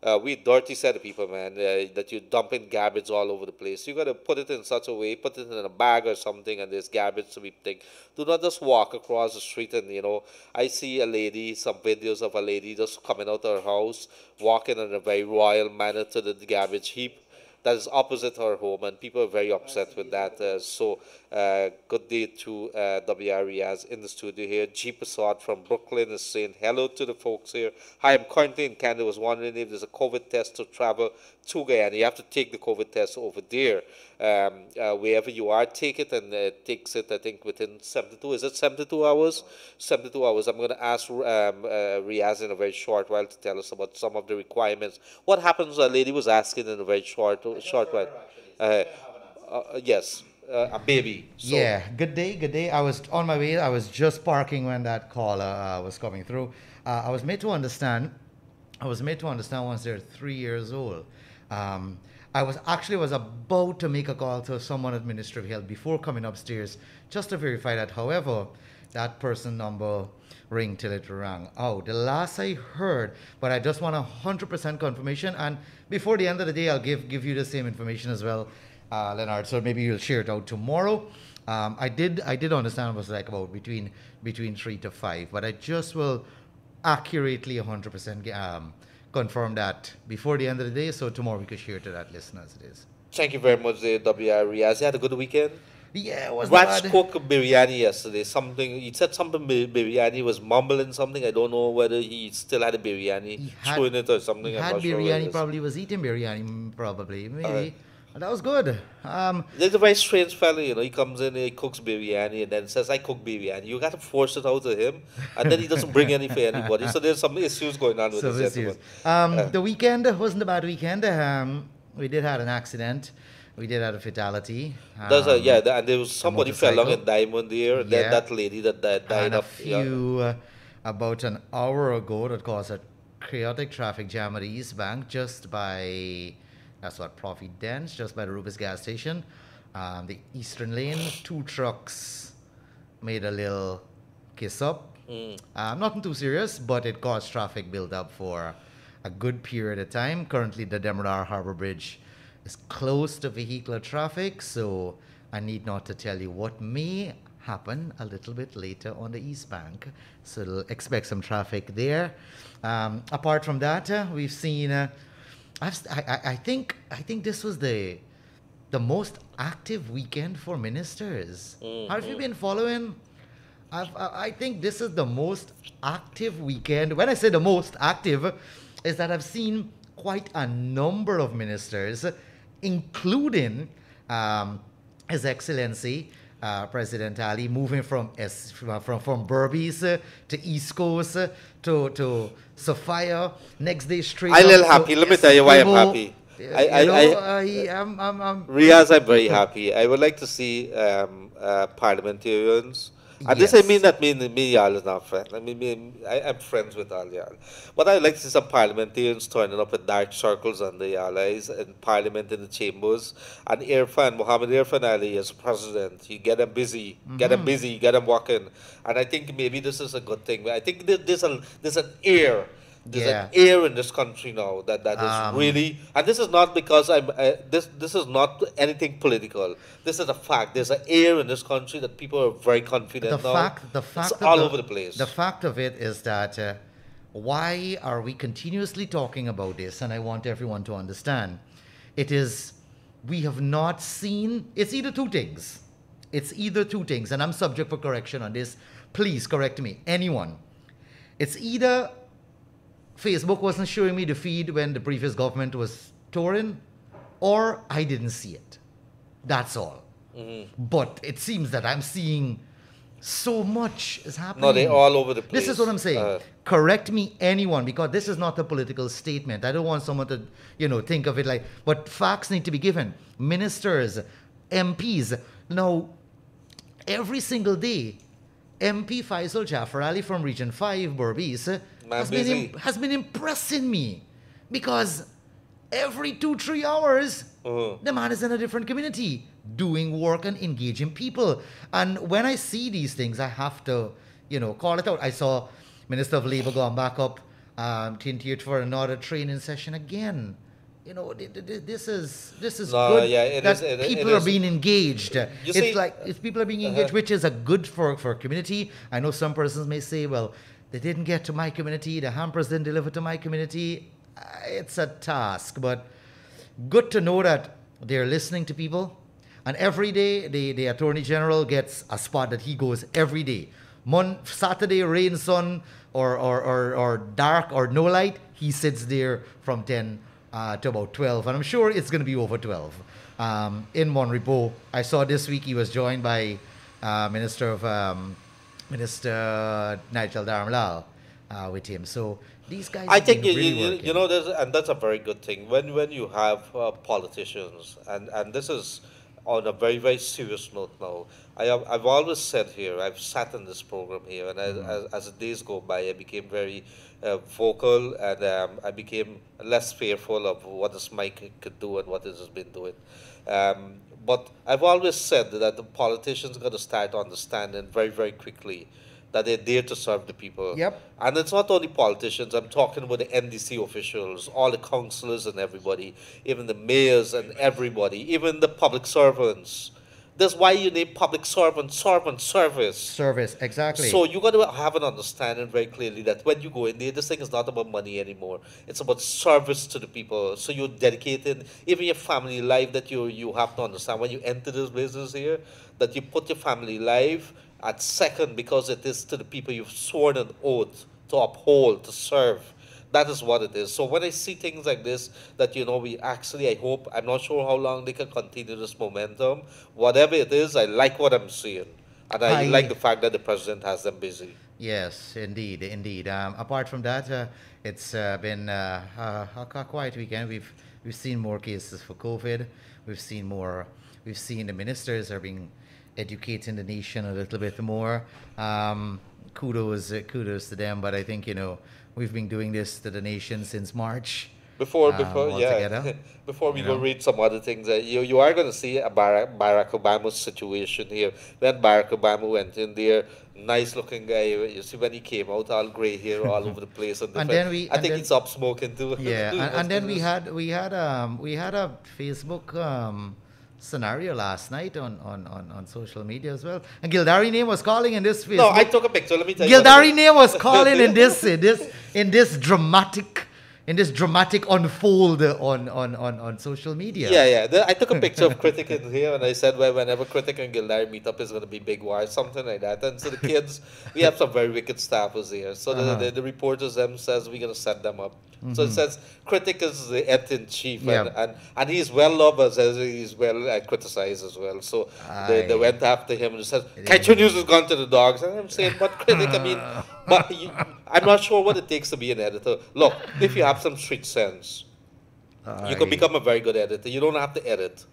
uh, we dirty set of people, man, uh, that you're dumping garbage all over the place. You got to put it in such a way, put it in a bag or something, and there's garbage to be taken. Do not just walk across the street and, you know, I see a lady, some videos of a lady just coming out of her house, walking in a very royal manner to the garbage heap that is opposite our home, and people are very upset with that. Uh, so, uh, good day to uh, WR Riaz in the studio here. G Prasad from Brooklyn is saying hello to the folks here. Hi, I'm currently in Canada. Was wondering if there's a COVID test to travel to Guyana. You have to take the COVID test over there. Um, uh, wherever you are, take it, and it takes it, I think, within 72. Is it 72 hours? 72 hours. I'm going to ask um, uh, Riaz in a very short while to tell us about some of the requirements. What happens? A lady was asking in a very short, short while. Uh, uh, yes. Uh, a baby. So. Yeah, good day, good day. I was on my way. I was just parking when that caller uh, was coming through. Uh, I was made to understand. I was made to understand once they're three years old. Um, I was actually was about to make a call to someone at Ministry of Health before coming upstairs just to verify that. However, that person number ring till it rang out. The last I heard, but I just want a hundred percent confirmation. And before the end of the day, I'll give give you the same information as well, uh, Leonard. So maybe you'll share it out tomorrow. Um, I did I did understand it was like about between between three to five, but I just will accurately hundred percent um, confirm that before the end of the day, so tomorrow we could share to that listeners it is. Thank you very much, WR Riaz. You had a good weekend? Yeah, it was Raj cooked biryani yesterday. Something he said something biryani was mumbling something. I don't know whether he still had a biryani, he had, it or something. He had biryani. Sure probably was eating biryani. Probably maybe. That was good. Um, There's a very strange fellow, you know. He comes in, he cooks biryani, and then says, "I cook biryani." You got to force it out of him, and then he doesn't bring any for anybody. So there's some issues going on with so this gentleman. Um, uh, the weekend wasn't a bad weekend. Um, we did have an accident. We did have a fatality. There's a, yeah, and there was somebody fell along in Diamond there. Yeah. Then that lady that died, died and a few yeah. uh, about an hour ago that caused a chaotic traffic jam at East Bank just by that's what Providence, just by the Rubis gas station. Um, the eastern lane, two trucks made a little kiss up. Mm. Um, nothing too serious, but it caused traffic build up for a good period of time. Currently, the Demerara Harbor Bridge is closed to vehicular traffic, so I need not to tell you what may happen a little bit later on the East Bank. So expect some traffic there. Um, apart from that, uh, we've seen. Uh, I've, I, I think I think this was the the most active weekend for ministers. Mm-hmm. Have you been following? I've, I think this is the most active weekend. When I say the most active, is that I've seen quite a number of ministers, including um, His Excellency uh, President Ali, moving from from from Berbice uh, to East Coast uh, to to Sophia. Next day straight. I'm a little happy. Let me tell you why I'm happy. I, I, know, I, I, I'm, I'm, Riaz, I'm very happy. I would like to see um, uh, parliamentarians and yes. this I mean that me, me Yal is not friend. I mean, me, I, am friends with Al Yal. But I like to see some parliamentarians turning up in dark circles on the allies in parliament in the chambers. And Irfaan, Mohamed Irfaan Ali as president, you get them busy, mm-hmm. get them busy, get them walking. And I think maybe this is a good thing. I think there's, a, there's an air there's yeah. an air in this country now that that is um, really, and this is not because I'm. Uh, this this is not anything political. This is a fact. There's an air in this country that people are very confident the now. Fact, the fact, it's all the, over the place. The fact of it is that. Uh, why are we continuously talking about this? And I want everyone to understand. It is, we have not seen, it's either two things. It's either two things, and I'm subject for correction on this. Please correct me, anyone. It's either Facebook wasn't showing me the feed when the previous government was touring, or I didn't see it. That's all. Mm-hmm. But it seems that I'm seeing so much is happening. No, they're all over the place. This is what I'm saying. Uh, Correct me, anyone, because this is not a political statement. I don't want someone to, you know, think of it like. But facts need to be given. Ministers, MPs. Now, every single day, MP Faisal Jafar Ali from Region 5, Berbice, has been, has been impressing me because every two, three hours, uh-huh. the man is in a different community doing work and engaging people. And when I see these things, I have to, you know, call it out. I saw Minister of Labour going back up um, Tintute for another training session again. You know, this is this is no, good yeah, that is, it, people it are being engaged. You it's see, like if people are being engaged, uh-huh. which is a good for for community. I know some persons may say, well, they didn't get to my community, the hampers didn't deliver to my community. Uh, it's a task, but good to know that they're listening to people. And every day, the, the Attorney General gets a spot that he goes every day. Mon- Saturday, rain, sun, or, or, or, or dark or no light, he sits there from 10 uh, to about 12. And I'm sure it's going to be over 12. Um, in Mon Repos, I saw this week he was joined by uh, Minister of um, Minister Nigel Dharamlall uh, with him. So these guys. I think you, really you, you, know, there's, and that's a very good thing when when you have uh, politicians, and and this is on a very very serious note now. I have, I've always said here, I've sat in this program here, and mm-hmm. as, as, the days go by, I became very uh, vocal, and um, I became less fearful of what this Mike could do and what this has been doing. Um, but I've always said that the politicians got to start understanding very, very quickly that they're there to serve the people. Yep. And it's not only politicians, I'm talking about the NDC officials, all the councillors and everybody, even the mayors and everybody, even the public servants. That's why you need public servant, servant service. Service, exactly. So you got to have an understanding very clearly that when you go in there, this thing is not about money anymore. It's about service to the people. So you're dedicated, even your family life that you you have to understand when you enter this business here, that you put your family life at second because it is to the people you've sworn an oath to uphold, to serve that is what it is. So when I see things like this, that you know, we actually, I hope, I'm not sure how long they can continue this momentum. Whatever it is, I like what I'm seeing, and I, I like the fact that the president has them busy. Yes, indeed, indeed. Um, apart from that, uh, it's uh, been uh, a quiet weekend. We've we've seen more cases for COVID. We've seen more. We've seen the ministers are being educating the nation a little bit more. Um, kudos, uh, kudos to them. But I think you know We've been doing this to the nation since March. Before, um, before, yeah. before we you go know? read some other things, uh, you you are going to see a Barack, Barack Obama's situation here. When Barack Obama went in there, nice looking guy. You see when he came out, all grey hair all over the place, and, and then we. I think then, he stopped smoking too. Yeah, and, and then we had we had um we had a Facebook um scenario last night on, on, on, on social media as well. And Gildarie name was calling in this Facebook. No, I took a picture. Let me tell you. Gildarie name was calling in this in this in this dramatic in this dramatic unfold on, on, on, on social media. Yeah, yeah. The, I took a picture of Critic in here and I said, well, whenever Critic and Gildarie meet up, it's going to be big war, something like that. And so the kids, we have some very wicked staffers here. So the, Uh-huh. the, the reporters them says we're going to set them up. So it Mhm. says Critic is the editor in chief, and, Yeah. and, and he's well loved as he's well uh, criticized as well. So they, they went after him and said, Kaieteur News has gone to the dogs. And I'm saying, but Critic, I mean, but you, I'm not sure what it takes to be an editor. Look, if you have some street sense, you could Aye. become a very good editor. You don't have to edit.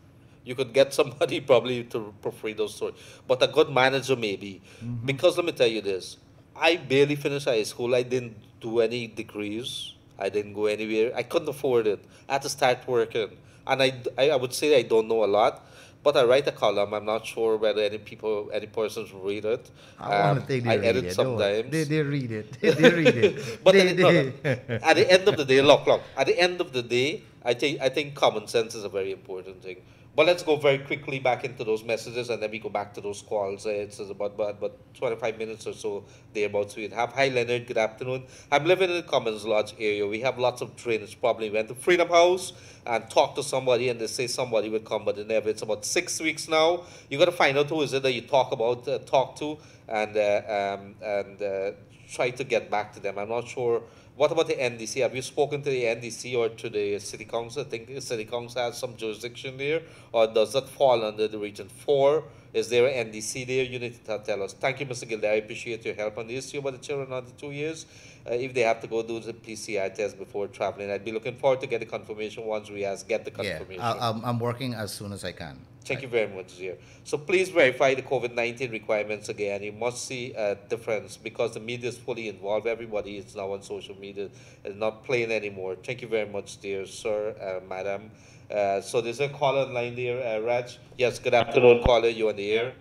You could get somebody probably to proofread those stories. But a good manager, maybe. Mm-hmm. Because let me tell you this I barely finished high school. I didn't do any degrees. I didn't go anywhere. I couldn't afford it. I had to start working. And I, I, I would say I don't know a lot. But I write a column. I'm not sure whether any people, any persons read it. I want Um, to think they I read edit it. Sometimes. They, they read it. They, they read it. but they, at, the, no, they- no. at the end of the day, look, look. At the end of the day, I think I think common sense is a very important thing. But let's go very quickly back into those messages, and then we go back to those calls. Uh, it's about about, about 25 minutes or so thereabouts. We have hi Leonard, good afternoon. I'm living in the Cummings Lodge area. We have lots of drainage problem. Went to Freedom House and talked to somebody, and they say somebody would come, but they never. It's about six weeks now. You got to find out who is it that you talk about, uh, talk to, and uh, um, and uh, try to get back to them. I'm not sure. What about the NDC? Have you spoken to the NDC or to the City Council? I think the City Council has some jurisdiction there, or does that fall under the Region 4? Is there an NDC there? You need to tell- us. Thank you, Mr. Gilday. I appreciate your help on the issue about the children under two years. Uh, if they have to go do the PCI test before traveling, I'd be looking forward to get the confirmation once we ask, get the yeah, confirmation. I, I'm, I'm working as soon as I can. Thank you very much, dear. So please verify the COVID 19 requirements again. You must see a difference because the media is fully involved. Everybody is now on social media and not playing anymore. Thank you very much, dear sir, uh, madam. Uh, so there's a caller online there, uh, Raj. Yes, good afternoon, caller. You on the air?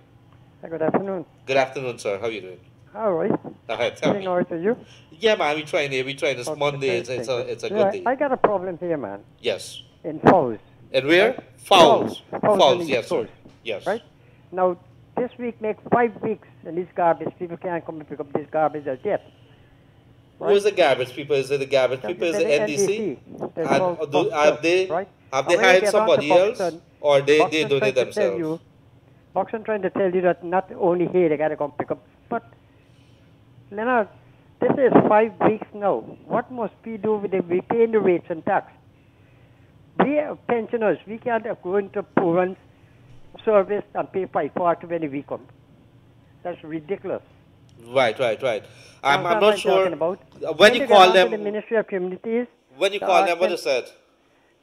Good afternoon. Good afternoon, sir. How are you doing? All right. All right, tell me. all right, are you? Yeah, man, We're trying here. We trying. It's Okay, Monday. It's, it's, a, it's a Yeah, good day. I got a problem here, man. Yes. In Foulis. And where? Foulis. Foulis. Foulis, Foulis yes, sir. Yes. Right? Now, this week makes five weeks, and this garbage, people can't come and pick up this garbage as yet. Who is the garbage people? Is it the garbage people? Is it The NDC? Uh, do, have they right? have they hired somebody else, or they they Buxton's doing trying it to tell themselves? You, Buxton trying to tell you that not only here they got to come pick up, but Leonard, this is five weeks now. What must we do with the we paying the rates and tax? We are pensioners. We can't go into poor service and pay five forty when we come. That's ridiculous. Right, right, right. I'm, I'm not I'm sure. talking about. When you call them. the Ministry of Communities, when you call them, what they said?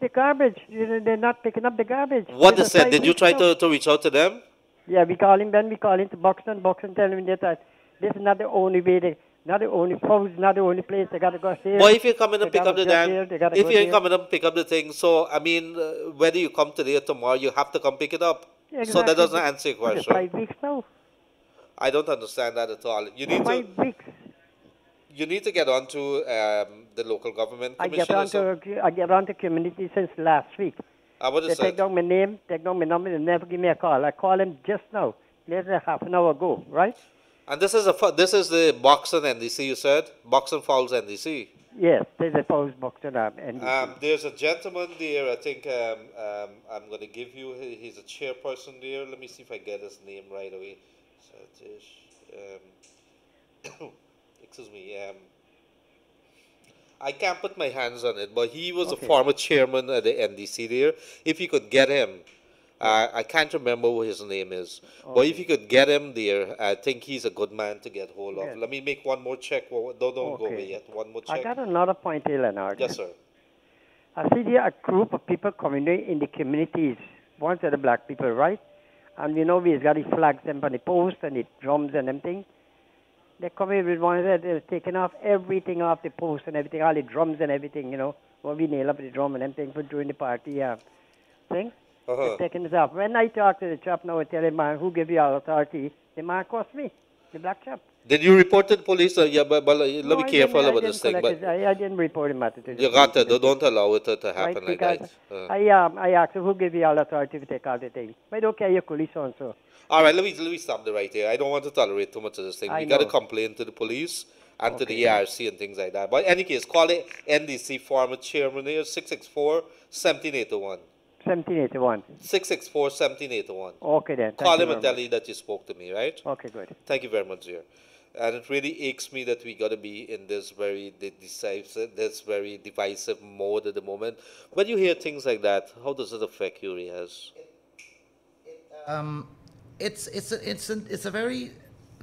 the garbage, you know, they're not picking up the garbage. What they said? Did you try to, to reach out to them? Yeah, we call him then we call him to Buxton. Buxton tell him that uh, this is not the only way they, not the only not the only place. They got to go here. But if you come in and pick up the go damn, here, they gotta if you come in and pick up the thing, so I mean, uh, whether you come today or tomorrow, you have to come pick it up. So that doesn't answer your question. Five weeks now. I don't understand that at all. You need Five to weeks. you need to get onto um, the local government I get on to I get on to community since last week. Ah, what they is take down my name, take down my number, they never give me a call. I call him just now, less than half an hour ago, right? And this is a this is the Buxton NDC. You said Buxton Foulis NDC. Yes, there's a post Buxton um, and Um, there's a gentleman there. I think um, um, I'm going to give you. He's a chairperson there. Let me see if I get his name right away. Satish, Um, excuse me. Um, I can't put my hands on it, but he was Okay. a former chairman at the NDC there. If you could get him, uh, I can't remember what his name is, but if you could get him there, I think he's a good man to get hold of. Yes. Let me make one more check. Don't, don't go away yet. One more check. I got another point here, Leonard. Yes, sir. I see there a group of people coming in in the communities. One are the black people, right? And you know we've got the flags and the post and the drums and everything. They come in with one that they're taking off everything off the post and everything, all the drums and everything, you know. When we nail up the drum and everything for during the party uh, thing. Uh-huh. Taking this off. When I talk to the chap now and tell him, man, who give you all authority? The man cost me, the black chap. Did you report to the police? Uh, yeah, but, but uh, let No, me I careful about this thing. But it. I, I didn't report matter to the you got to don't allow it to, to Right, happen like that. Uh. I um I asked who give you all authority to take all the thing. But I don't care your police on so. All right, let me let me stop the right here. I don't want to tolerate too much of this thing. I we got to complain to the police and to the Okay. ERC and things like that. But in any case, call it NDC former chairman here 664 1781. 1781. 664 1781. Okay then. Thank Call you him and very tell him that you spoke to me, right? Okay, good. Thank you very much, dear. And it really aches me that we got to be in this very de- decisive, this very divisive mode at the moment. When you hear things like that, how does it affect you, Riaz? Um, it's it's a, it's a, it's a very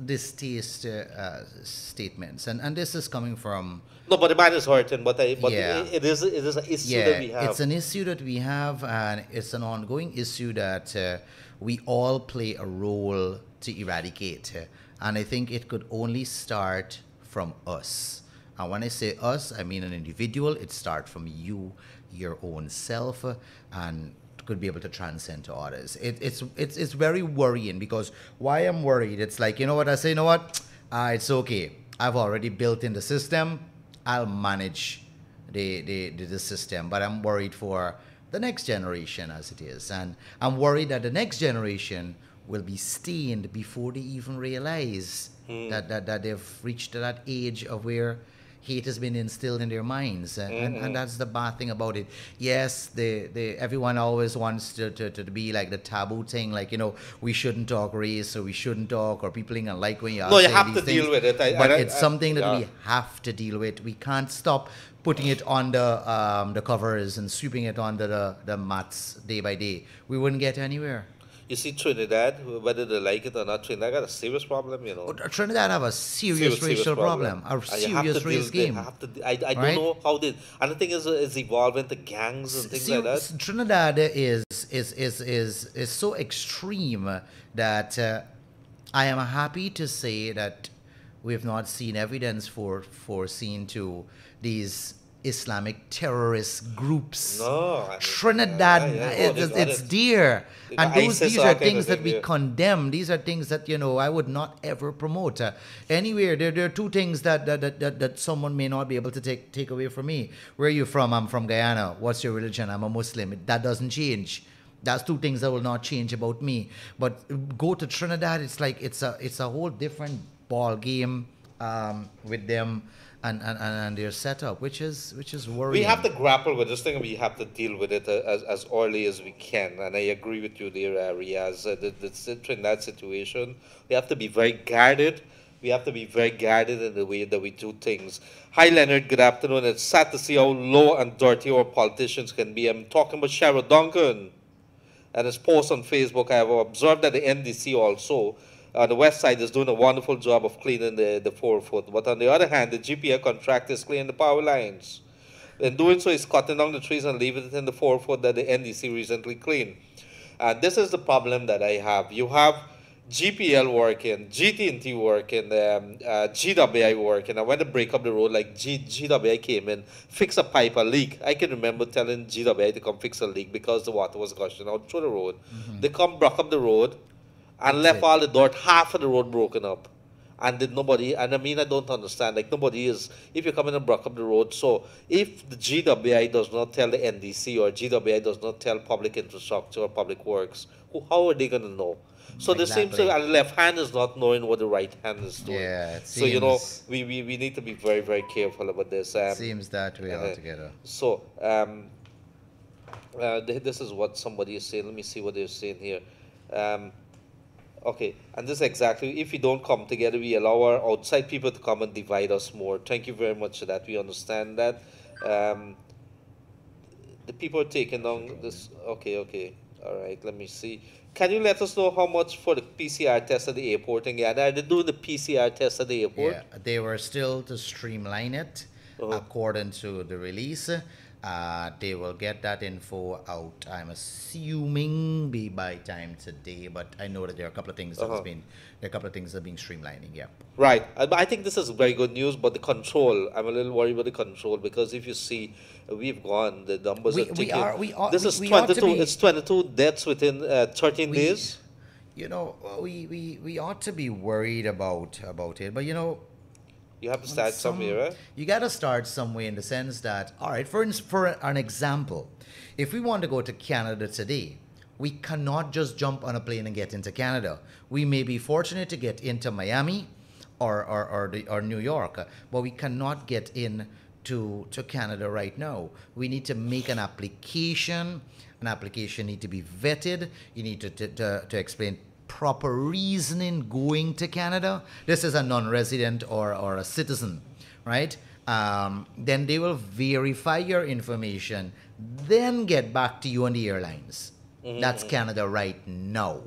distaste uh, statements, and and this is coming from No, but the man is hurting. But I, but Yeah. it, it is it is an issue yeah, that we have. it's an issue that we have, and it's an ongoing issue that uh, we all play a role to eradicate. uh, And I think it could only start from us. And when I say us, I mean an individual. It starts from you, your own self, uh, and could be able to transcend to others. It, it's it's it's very worrying because why I'm worried. It's like you know what I say. You know what? Uh, it's okay. I've already built in the system. I'll manage the, the, the, the system, but I'm worried for the next generation as it is. And I'm worried that the next generation will be stained before they even realize Hmm. that, that, that they've reached that age of where hate has been instilled in their minds. And, and, Mhm. and that's the bad thing about it. Yes, the, the, everyone always wants to, to, to be like the taboo thing, like, you know, we shouldn't talk race or we shouldn't talk or people ain't like when you No, you have these to deal things. with it. I- but I- it's something that yeah. we have to deal with. We can't stop putting it on the um, the covers and sweeping it under the, the mats day by day. We wouldn't get anywhere. You see, Trinidad, whether they like it or not, Trinidad got a serious problem, you know. Trinidad have a serious, racial problem, a And you have serious race game. have to I, I don't know how they. And the thing is, it's evolving to gangs and things See, like that. Trinidad is is is is is so extreme that uh, I am happy to say that we have not seen evidence for foreseen to these Islamic terrorist groups. No, I mean, Trinidad, yeah, yeah, it- it's, it's dear. And those, these are things that we condemn. These are things that, you know, I would not ever promote. Uh, anywhere, there, there are two things that, that, that, that, that someone may not be able to take, take away from me. Where are you from? I'm from Guyana. What's your religion? I'm a Muslim. That doesn't change. That's two things that will not change about me. But go to Trinidad, it's like it's a it's a whole different ball game um, with them and, and, and, their setup, which is which is worrying. We have to grapple with this thing we have to deal with it uh, as, as early as we can. And I agree with you there, uh, Riaz. Uh, the, the, in that situation, we have to be very guarded. We have to be very guarded in the way that we do things. Hi, Leonard. Good afternoon. It's sad to see how low and dirty our politicians can be. I'm talking about Cheryl Duncan and his post on Facebook. I have observed that the NDC also on the west side is doing a wonderful job of cleaning the, the forefoot. But on the other hand, the GPA contractor is cleaning the power lines. In doing so, he's cutting down the trees and leaving it in the forefoot that the NDC recently cleaned. And this is the problem that I have. You have GPL working, GT&T working, um, uh, GWI working. And when they break up the road, like G, GWI came in, fix a pipe, a leak. I can remember telling GWI to come fix a leak because the water was gushing out through the road. They come, broke up the road, and left all the dirt, half of the road broken up. And did nobody, and I mean, I don't understand. Like, nobody is, if you come in and block up the road, so if the GWI does not tell the NDC or GWI does not tell public infrastructure or public works, who, how are they going to know? So there seems to, Exactly. and the left hand is not knowing what the right hand is doing. Yeah, it so, you know, we, we, we need to be very, very careful about this. Um, Seems that way uh, altogether. So, um, uh, this is what somebody is saying. Let me see what they're saying here. Um, okay, and this is exactly if we don't come together, we allow our outside people to come and divide us more. Thank you very much for that. We understand that. Um, the people are taking down this. Okay, okay. All right, let me see. Can you let us know how much for the PCR test at the airport in Guyana? Are they doing the PCR test at the airport? Yeah, they were still to streamline it according to the release. Uh, they will get that info out. I'm assuming be by time today, but I know that there are a couple of things that has Uh-huh. been there are a couple of things that have been streamlining. Yeah. Right. I, I think this is very good news, but the control, I'm a little worried about the control because if you see, uh, we've gone, the numbers We- are we are- we are- This we- is we 22, be- it's 22 deaths within uh, 13 days. you know, we, we, we ought to be worried about about it. But you know, you have to start some, somewhere. Right? You got to start somewhere in the sense that, all right, for for an example, if we want to go to Canada today, we cannot just jump on a plane and get into Canada. We may be fortunate to get into Miami or or or, the, or New York, but we cannot get in to to Canada right now. We need to make an application. An application need to be vetted. You need to, to, to, to explain proper reasoning going to Canada. This is a non-resident or, or a citizen, right? Um, then they will verify your information, then get back to you on the airlines. Mm-hmm. That's Canada right now,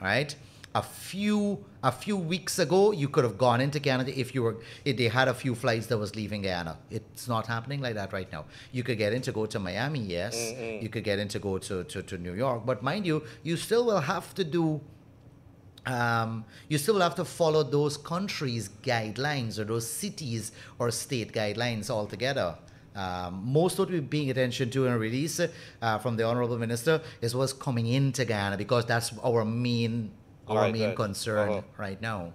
right? A few a few weeks ago, you could have gone into Canada if you were if they had a few flights that was leaving Guyana. It's not happening like that right now. You could get in to go to Miami, yes. Mm-hmm. You could get in to go to, to, to New York, but mind you, you still will have to do um, you still have to follow those countries' guidelines or those cities or state guidelines altogether. Um, most what we're paying attention to in a release uh, from the Honorable Minister is what's coming into Guyana because that's our main our right, main right. concern uh-huh. right now.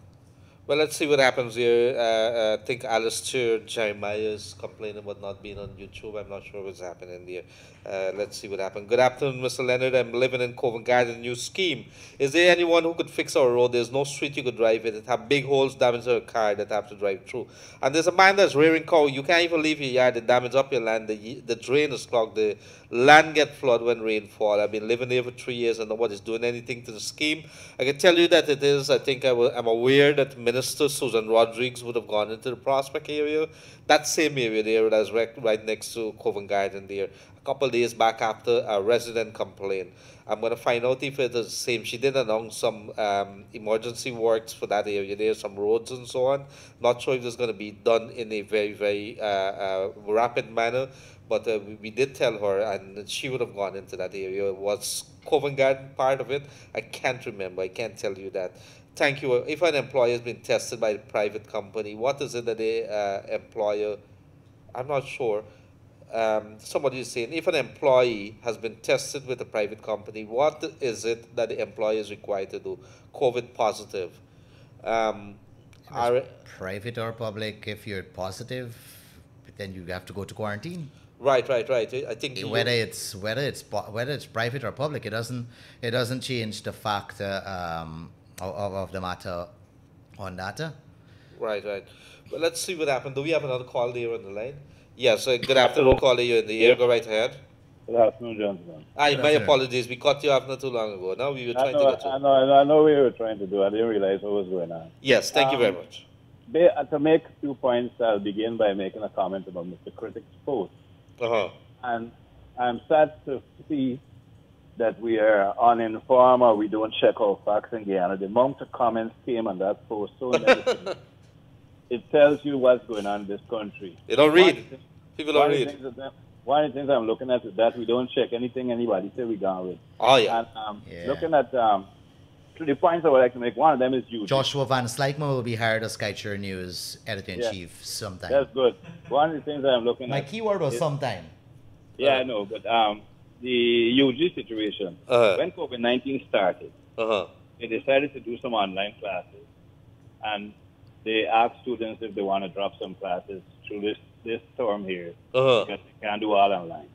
Well, let's see what happens here. Uh, uh, I think Alistair Jeremiah is complaining about not being on YouTube. I'm not sure what's happening there. Uh, let's see what happens. Good afternoon, Mr. Leonard. I'm living in Covent Garden. New scheme. Is there anyone who could fix our road? There's no street you could drive in. It have big holes damaged a car that have to drive through. And there's a man that's rearing cow. You can't even leave your yard. They damage up your land. The, the drain is clogged. The land get flood when rain fall. I've been living here for three years and nobody's doing anything to the scheme. I can tell you that it is. I think I am aware that Minister Susan Rodrigues would have gone into the Prospect area. That same area there that's right, right next to Covent Garden there couple days back after a resident complained. I'm going to find out if it is the same. She did announce some um, emergency works for that area there, some roads and so on. Not sure if it's going to be done in a very, very uh, uh, rapid manner, but uh, we, did tell her and she would have gone into that area. Was Covent Garden part of it? I can't remember. I can't tell you that. Thank you. If an employer has been tested by a private company, what is it that the uh, employer, I'm not sure, um, somebody is saying if an employee has been tested with a private company, what is it that the employee is required to do? COVID positive. Um, are, private or public, if you're positive, then you have to go to quarantine. Right, right, right. I think whether it's whether it's whether it's private or public, it doesn't it doesn't change the fact um, of, of the matter on data. Right, right. But let's see what happens. Do we have another call there on the line? Yes, uh, good afternoon, caller. You in the air. Go right ahead. Good afternoon, gentlemen. Aye, my apologies. We caught you off not too long ago. Now we were trying know, to get you. I know, I know, I know we were trying to do. I didn't realize what was going on. Yes, thank um, you very um, much. Uh, to make two points, I'll begin by making a comment about Mr. Critic's post. Uh-huh. And I'm sad to see that we are uninformed or we don't check our facts in Guyana. The amount of comments came on that post so negative. It tells you what's going on in this country. They don't read. People don't read. one of the things I'm looking at is that we don't check anything anybody say we gone with. Oh yeah. And um, yeah. looking at um, the points I would like to make, one of them is you. Joshua Vansluytman will be hired as Kaieteur News editor in chief yeah. sometime. That's good. One of the things I'm looking My at. My keyword was is, sometime. Yeah, uh, I know, but um, the UG situation uh-huh. when COVID 19 started, uh-huh. they decided to do some online classes, and they ask students if they want to drop some classes through this this term here uh-huh. because they can't do all online.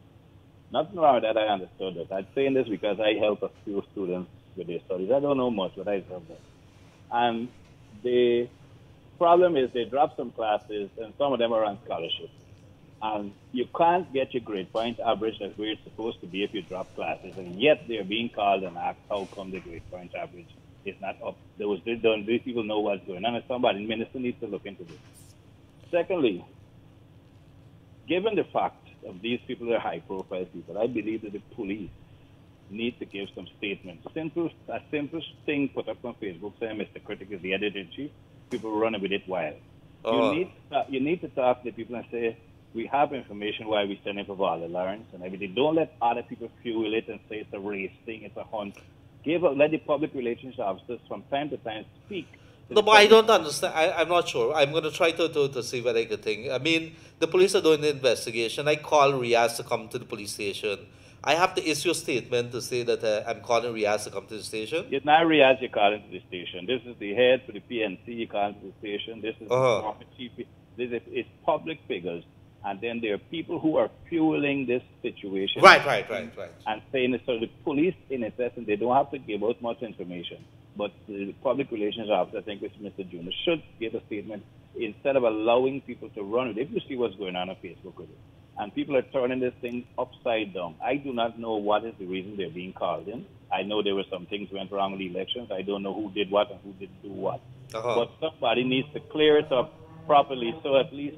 Nothing wrong with that. I understood that. I'm saying this because I help a few students with their studies. I don't know much, but I help them. And the problem is they drop some classes, and some of them are on scholarship. And you can't get your grade point average as where it's supposed to be if you drop classes, and yet they're being called and asked how come the grade point average is not up. Those, they don't, these people know what's going on, and somebody, minister needs to look into this. Secondly, given the fact of these people are high profile people, I believe that the police need to give some statements. Simple, a simple thing put up on Facebook saying Mr. Critic is the editor in chief. People run with it wild. You oh. need to, you need to talk to the people and say we have information why we send for Volda Lawrence and everything. Don't let other people fuel it and say it's a race thing, it's a hunt. Give let the public relations officers from time to time speak no, but I don't understand. I, I'm not sure. I'm going to try to, to, to see what I can think. I mean, the police are doing the investigation. I call Riaz to come to the police station. I have to issue a statement to say that uh, I'm calling Riaz to come to the station. It's not Riaz you're calling to the station. This is the head for the PNC you're calling to the station. This is Uh-huh. the chief. This is it's public figures. And then there are people who are fueling this situation. Right, right, right, right. And saying. So the police, in its essence, they don't have to give out much information. But the public relations officer, I think it's Mr. Junior, should give a statement instead of allowing people to run it. If you see what's going on on Facebook with it, and people are turning this thing upside down. I do not know what is the reason they're being called in. I know there were some things went wrong in the elections. I don't know who did what and who didn't do what. Uh-huh. But somebody needs to clear it up properly so at least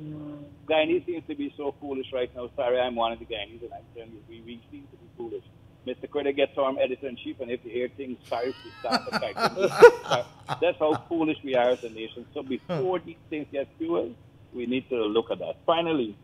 Guyanese seems to be so foolish right now. Sorry, I'm one of the Guyanese and I'm telling you, we, we seem to be foolish. Mr. Critter gets term editor in chief, and if you hear things, sorry to stop the fact. That's how foolish we are as a nation. So before these things get fueled, we need to look at that. Finally,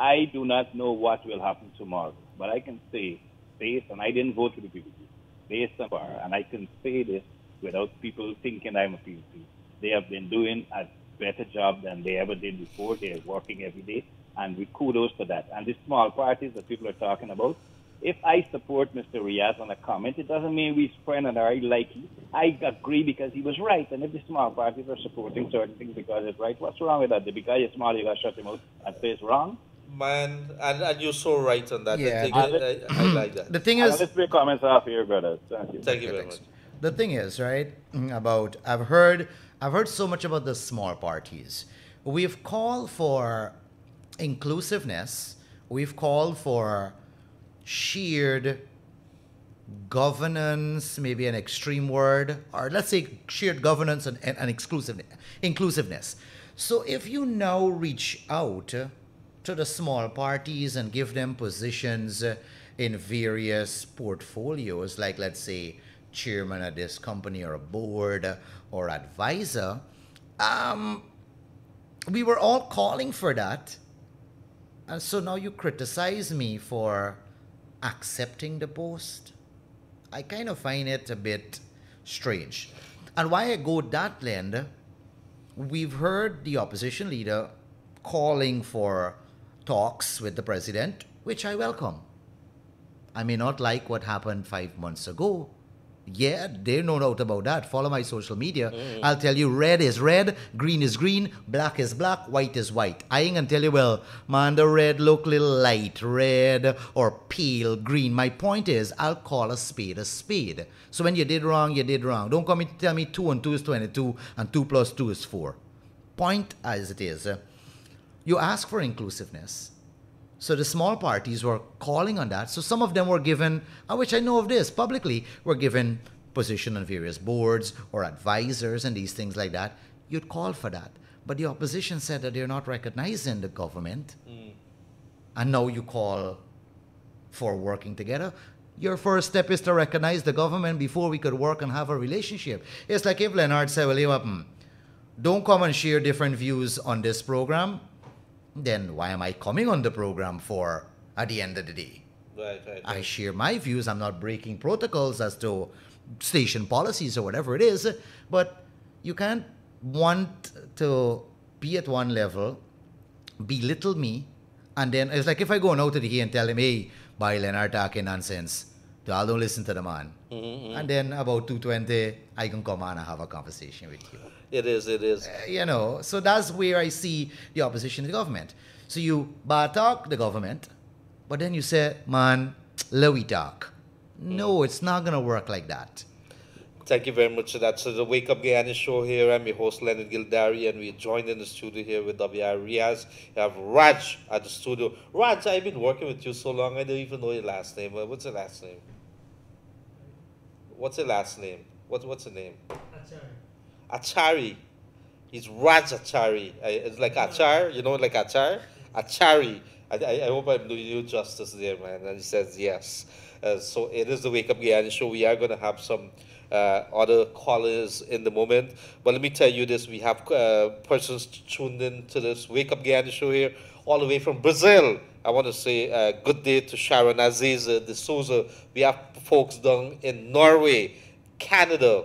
I do not know what will happen tomorrow, but I can say, based on I didn't vote for the PPP, based on and I can say this without people thinking I'm a PPP. They have been doing a better job than they ever did before. They are working every day, and we kudos for that. And the small parties that people are talking about, if I support Mr. Riaz on a comment, it doesn't mean we friend and I like him. I agree because he was right. And if the small parties are supporting certain things because it's right, what's wrong with that? Because you're small, you got to shut him out and say it's wrong. Man, and, and you're so right on that. Yeah. I, think I, I, I like that. The thing And is, let's break comments off here, brothers. Thank you. Thank you very much. the thing is, right? mm, About I've heard I've heard so much about the small parties. We've called for inclusiveness. We've called for shared governance, maybe an extreme word, or let's say shared governance and, and, and exclusive, inclusiveness. So if you now reach out to the small parties and give them positions in various portfolios, like let's say chairman of this company or a board or advisor, um, we were all calling for that. And so now you criticize me for accepting the post. I kind of find it a bit strange. And why I go that length, we've heard the opposition leader calling for talks with the president, which I welcome. I may not like what happened five months ago. Yeah, there's no doubt about that. Follow my social media. I'll tell you red is red, green is green, black is black, white is white. I ain't gonna tell you, well, man, the red look little light red or pale green. My point is, I'll call a spade a spade. So when you did wrong, you did wrong. Don't come to tell me 2 and 2 is 22 and 2 plus 2 is 4. Point as it is, you ask for inclusiveness. So the small parties were calling on that. So some of them were given, uh, which I know of this publicly, were given position on various boards or advisors and these things like that. You'd call for that. But the opposition said that they're not recognizing the government. And now you call for working together. Your first step is to recognize the government before we could work and have a relationship. It's like if Leonard said, well, hmm, don't come and share different views on this program, then why am I coming on the program for at the end of the day? Right, right. I share my views. I'm not breaking protocols as to station policies or whatever it is, but you can't want to be at one level, belittle me, and then it's like if I go out to the here and tell him, hey, by Leonard talking nonsense, I don't listen to the man. Mhm, And then about 220, I can come on and have a conversation with you. It is, it is. You know, so that's where I see the opposition to the government. So you bad talk the government, but then you say, man, lowy talk. No, it's not going to work like that. Thank you very much for that. So the Wake Up Guyana show here. I'm your host Leonard Gildarie, and we're joined in the studio here with WI Riaz. We have Raj at the studio. Raj, I've been working with you so long, I don't even know your last name. Uh, What's your last name? What's your last name? What, what's your name? Achari. He's Raj Achari. It's like Achar, you know, like Achar? Achari. I, I, I hope I'm doing you justice there, man. And he says yes. Uh, so it is the Wake Up Guyana show. We are going to have some uh, other callers in the moment. But let me tell you this. We have uh, persons tuned in to this Wake Up Guyana show here all the way from Brazil. I want to say uh, good day to Sharon Aziz uh, de Souza. We have folks down in Norway, Canada,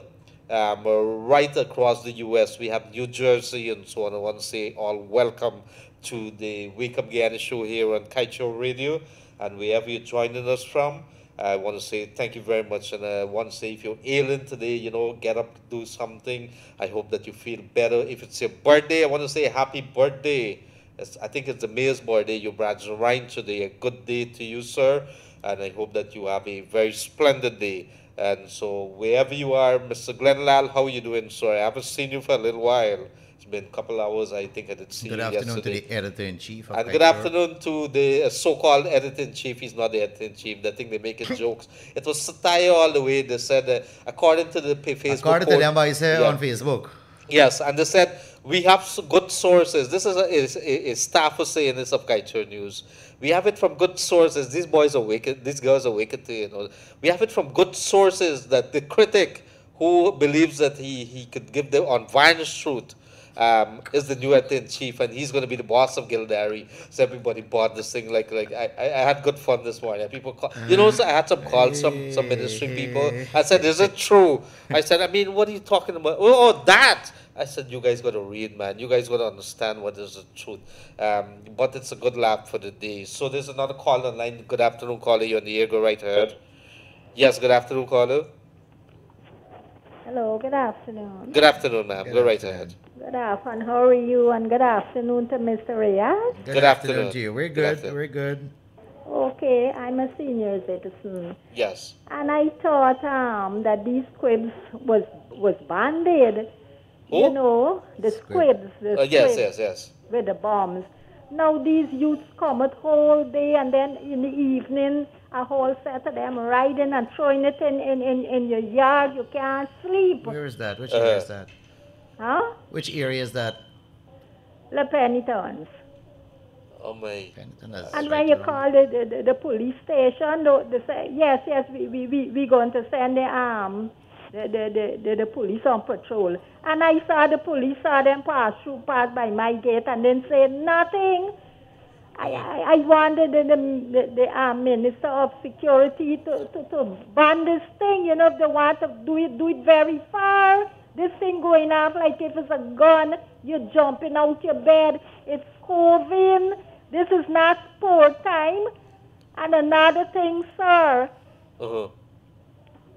um, uh, right across the U.S. We have New Jersey and so on. I want to say all welcome to the Wake Up Guyana show here on Show Radio. and wherever you're joining us from. I want to say thank you very much, and I want to say if you're ailing today, you know, get up, do something. I hope that you feel better. If it's your birthday, I want to say happy birthday. It's, I think it's the mayor's birthday. Your Brad Ryan today. A good day to you, sir, and I hope that you have a very splendid day. And so wherever you are, Mr. Glenn Lall, how are you doing, Sorry, I haven't seen you for a little while. It's been a couple hours. I think I didn't see Good you afternoon yesterday. to the editor in chief. And good afternoon to the uh, so-called editor-in-chief. He's not the editor-in-chief. They think they're making jokes. It was satire all the way. They said, uh, according to the Facebook According to them, I say Yeah. on Facebook. Yes, and they said we have good sources. This is a, is, is staff was saying this of Kaieteur News. We have it from good sources. These boys are wicked. These girls are wicked. You know, we have it from good sources that the critic who believes that he, he could give the unvarnished truth um, is the new editor in chief, and he's going to be the boss of Gildarie. So everybody bought this thing. Like like I, I had good fun this morning. People call, you know, so I had some calls, some some ministry people. I said, "Is it true?" I said, "I mean, what are you talking about?" Oh, oh that. I said, "You guys got to read, man. You guys got to understand what is the truth." Um, but it's a good lap for the day. So there's another call online. Good afternoon, caller. You're on the air. Go right ahead. Yes, good afternoon, caller. Hello, good afternoon. Good afternoon, ma'am. Go right ahead. Good afternoon. How are you? And good afternoon to Mr. Riaz. Good, Good afternoon, afternoon. to you. We're Good good. We're good. Okay, I'm a senior citizen, Yes. and I thought um that these squibs was was banded. You Who? know, the squibs, the Uh, yes, squibs yes, yes. with the bombs. Now these youths come at whole day, and then in the evening, a whole set of them riding and throwing it in in, in, in your yard. You can't sleep. Where is that? Which Uh, area is that? Huh? Which area is that? The penitence. Oh my. And when you call the, the, the, the police station, they, they say, yes, yes, we, we, we, we going to send the, um, the, the, the, the, police on patrol. And I saw the police, saw them pass through, pass by my gate, and then say nothing. I, I, I wanted the, the, the uh, Minister of Security to, to, to ban this thing, you know, if they want to do it, do it very far. This thing going off like if it's a gun, you're jumping out your bed. It's COVID. This is not sport time. And another thing, sir, Uh-huh.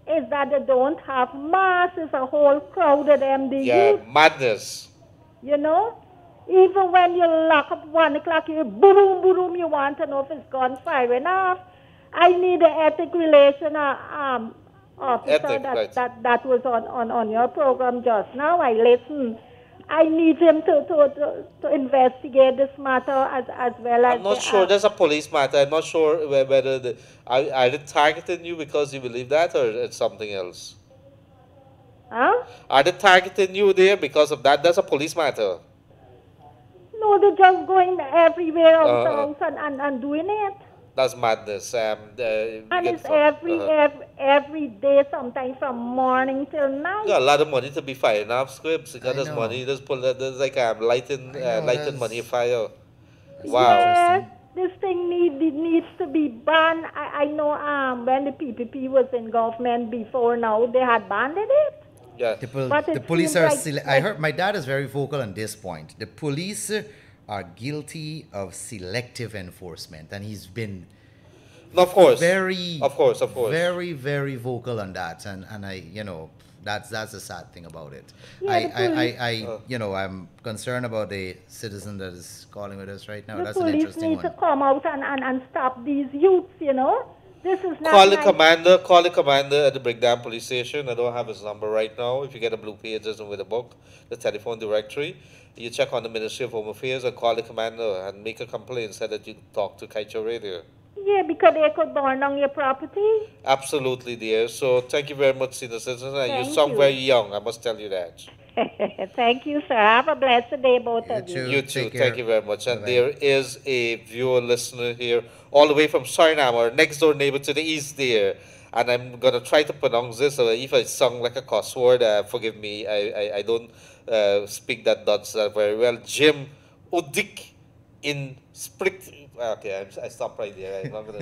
Is that they don't have masks. It's a whole crowd of them. The Yeah, youth, madness. you know? Even when you lock up one o'clock, you boom, boom, you want to know if it's gun firing off. I need an ethic relation uh, um, officer Ethic, that, right. that, that was on, on, on your program just now. I listen. I need him to, to, to, to investigate this matter as, as well as I'm not sure uh, there's a police matter. I'm not sure whether the, are, are they targeting you because you believe that or it's something else? Huh? Are they targeting you there because of that? That's a police matter. No, they're just going everywhere Uh-uh. and, and, and doing it. That's madness. Um, uh, we And it's some- every, uh-huh. every every day, sometimes from morning till night. You got a lot of money to be firing off scripts. You got this know. money. There's pull. There's like um, lighting, I uh, lighting money fire. Wow. Yes, this thing need, it needs to be banned. I, I know um, when the PPP was in government before now, they had banned it. Yeah. The, pol- the police are. like- sele- I heard my dad is very vocal on this point. The police are guilty of selective enforcement, and he's been Of course. very, Of course, of course. very, very vocal on that. And and I, you know, that's that's the sad thing about it. Yeah, I, the I, I, I, Uh. you know, I'm concerned about the citizen that is calling with us right now. the That's an police interesting need one. to come out and, and, and stop these youths, you know. This is not Call the commander. Call the commander at the Brickdam Police Station. I don't have his number right now. If you get a blue pages with a book, the telephone directory, you check on the Ministry of Home Affairs and call the commander and make a complaint. Say that you talk to Kaieteur Radio. Yeah, because they could burn down your property. Absolutely, dear. So thank you very much, senior citizen. And you Thank sound you. very young. I must tell you that. Thank you, sir. Have a blessed day, both of you. too. You too. Take care. Thank you very much. And Bye-bye. there is a viewer listener here, all the way from Suriname, our next door neighbor to the east there. And I'm gonna try to pronounce this. So if I sound like a cuss word, uh, forgive me. I I, I don't uh, speak that Dutch uh, very well. Jim Udik in Spricht. Okay, I'm, I stop right there. I'm not gonna.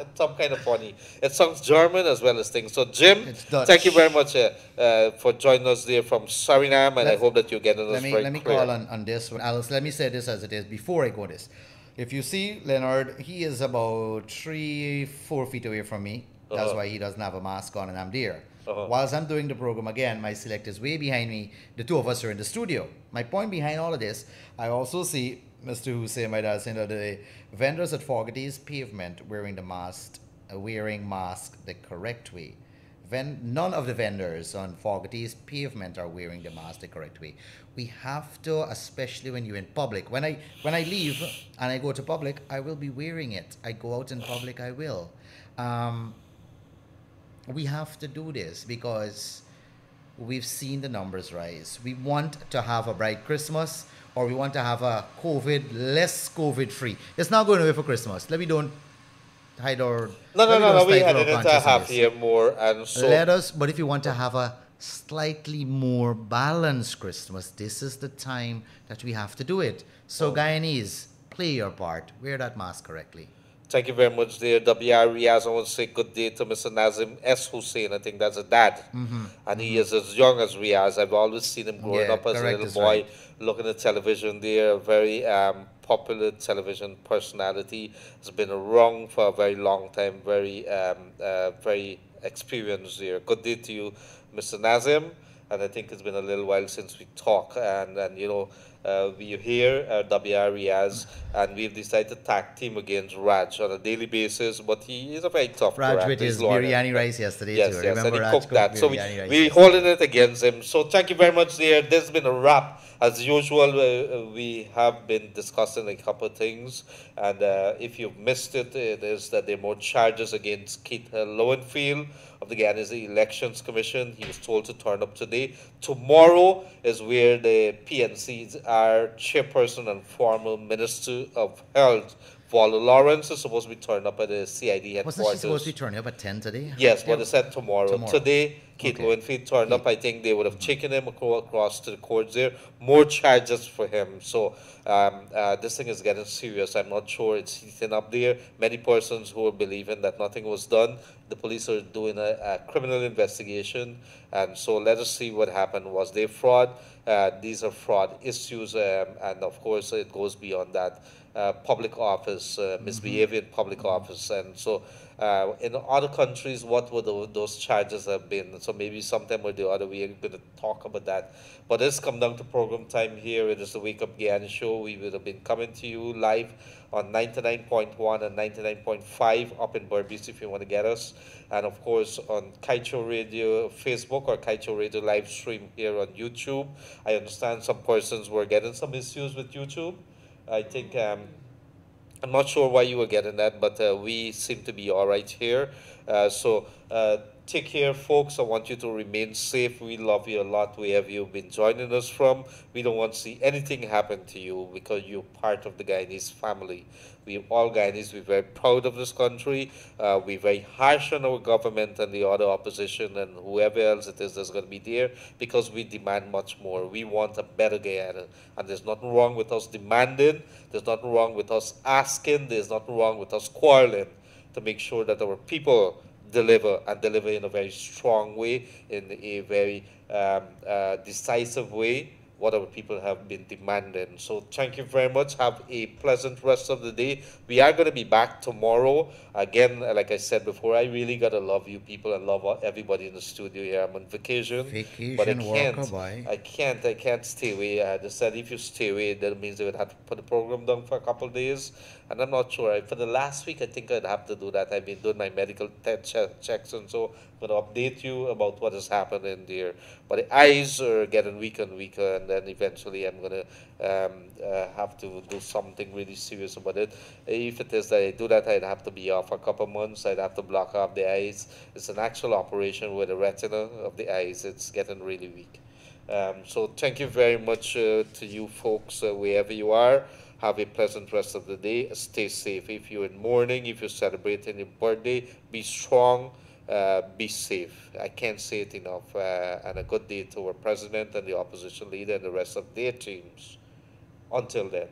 it's some kind of funny. It sounds German as well as things. So Jim, thank you very much uh, uh, for joining us there from Suriname, and I hope that you get us let me let me clear. call on, on this one. Alice, let me say this as it is before I go this. If you see Leonard, he is about three, four feet away from me. That's Uh-huh. why he doesn't have a mask on and I'm there. Uh-huh. Whilst I'm doing the program again, my select is way behind me. The two of us are in the studio. My point behind all of this, I also see Mr. Hussein, my dad, saying the other day, vendors at Fogarty's pavement wearing the mask, uh, wearing mask the correct way. Ven- none of the vendors on Fogarty's pavement are wearing the mask the correct way. We have to, especially when you're in public. When I when I leave and I go to public, I will be wearing it. I go out in public, I will. Um, we have to do this because we've seen the numbers rise. We want to have a bright Christmas or we want to have a COVID, less COVID free. It's not going away for Christmas. Let me don't hide our. No, no, no, no. We had it uh, to have consciousness. here more, and so Let us, but if you want to have a slightly more balanced Christmas, this is the time that we have to do it. So, oh. Guyanese, play your part. Wear that mask correctly. Thank you very much, dear WR Riaz. I want to say good day to Mr. Nazim S. Hussein. I think that's a dad. Mhm. And he is as young as Riaz. I've always seen him growing Yeah, up as a little boy, right. looking at television there. Very um, popular television personality. Has been around for a very long time. Very, um, uh, very experienced there. Good day to you, Mr. Nazim. And I think it's been a little while since we talked. And, and you know, uh, we're here at WR Riaz, and we've decided to tag team against Raj on a daily basis. But he is a very tough Raj with his biryani rice yesterday Yes, too. yes, Remember and he Raj cooked that. So we, we're holding it against him. So thank you very much, dear. This has been a wrap. As usual, uh, uh, we have been discussing a couple of things, and uh, if you've missed it, it is that there are more charges against Keith uh, Lowenfield of the Guyana Elections Commission. He was told to turn up today. Tomorrow is where the PNCs chairperson and former Minister of Health. Volda Lawrence is supposed to be turned up at the CID headquarters. Wasn't she supposed to be turning up at 10 today? Yes, but they said tomorrow. Tomorrow. Today, Keith Okay. Lowenfield turned up. I think they would have taken him across to the courts there. More charges for him. So um, uh, this thing is getting serious. I'm not sure it's heating up there. Many persons who are believing that nothing was done. The police are doing a, a criminal investigation. And so let us see what happened. Was there fraud? Uh, these are fraud issues. Um, and of course, it goes beyond that. Uh, public office, uh, misbehavior in public office. And so uh, in other countries, what would tho- those charges have been? So maybe sometime or the other we are going to talk about that. But this come down to program time here. It is the Wake Up Guyana show. We would have been coming to you live on 99.1 and 99.5 up in Berbice if you want to get us. And of course on Kaieteur Radio Facebook or Kaieteur Radio live stream here on YouTube. I understand some persons were getting some issues with YouTube. I think um, I'm not sure why you were getting that, but uh, we seem to be all right here. Uh, so uh, take care, folks. I want you to remain safe. We love you a lot wherever you've been joining us from. We don't want to see anything happen to you because you're part of the Guyanese family. We all Guyanese, we're very proud of this country. Uh, we're very harsh on our government and the other opposition and whoever else it is that's going to be there because we demand much more. We want a better Guyana. And there's nothing wrong with us demanding. There's nothing wrong with us asking. There's nothing wrong with us quarreling to make sure that our people deliver and deliver in a very strong way, in a very um, uh, decisive way, what our people have been demanding. So thank you very much. Have a pleasant rest of the day. We are going to be back tomorrow. Again, like I said before, I really got to love you people and love everybody in the studio here. I'm on vacation. but I Vacation can't. I can't, I can't stay away. I just said if you stay away, that means they would have to put the program down for a couple of days. And I'm not sure. For the last week, I think I'd have to do that. I've been doing my medical che- checks and so I'm going to update you about what has happened in there. But the eyes are getting weaker and weaker, and then eventually I'm going to um, uh, have to do something really serious about it. If it is that I do that, I'd have to be off a couple months. I'd have to block off the eyes. It's an actual operation with the retina of the eyes. It's getting really weak. Um, so thank you very much uh, to you folks, uh, wherever you are. Have a pleasant rest of the day. Stay safe. If you're in mourning, if you're celebrating your birthday, be strong, uh, be safe. I can't say it enough. Uh, and a good day to our president and the opposition leader and the rest of their teams. Until then.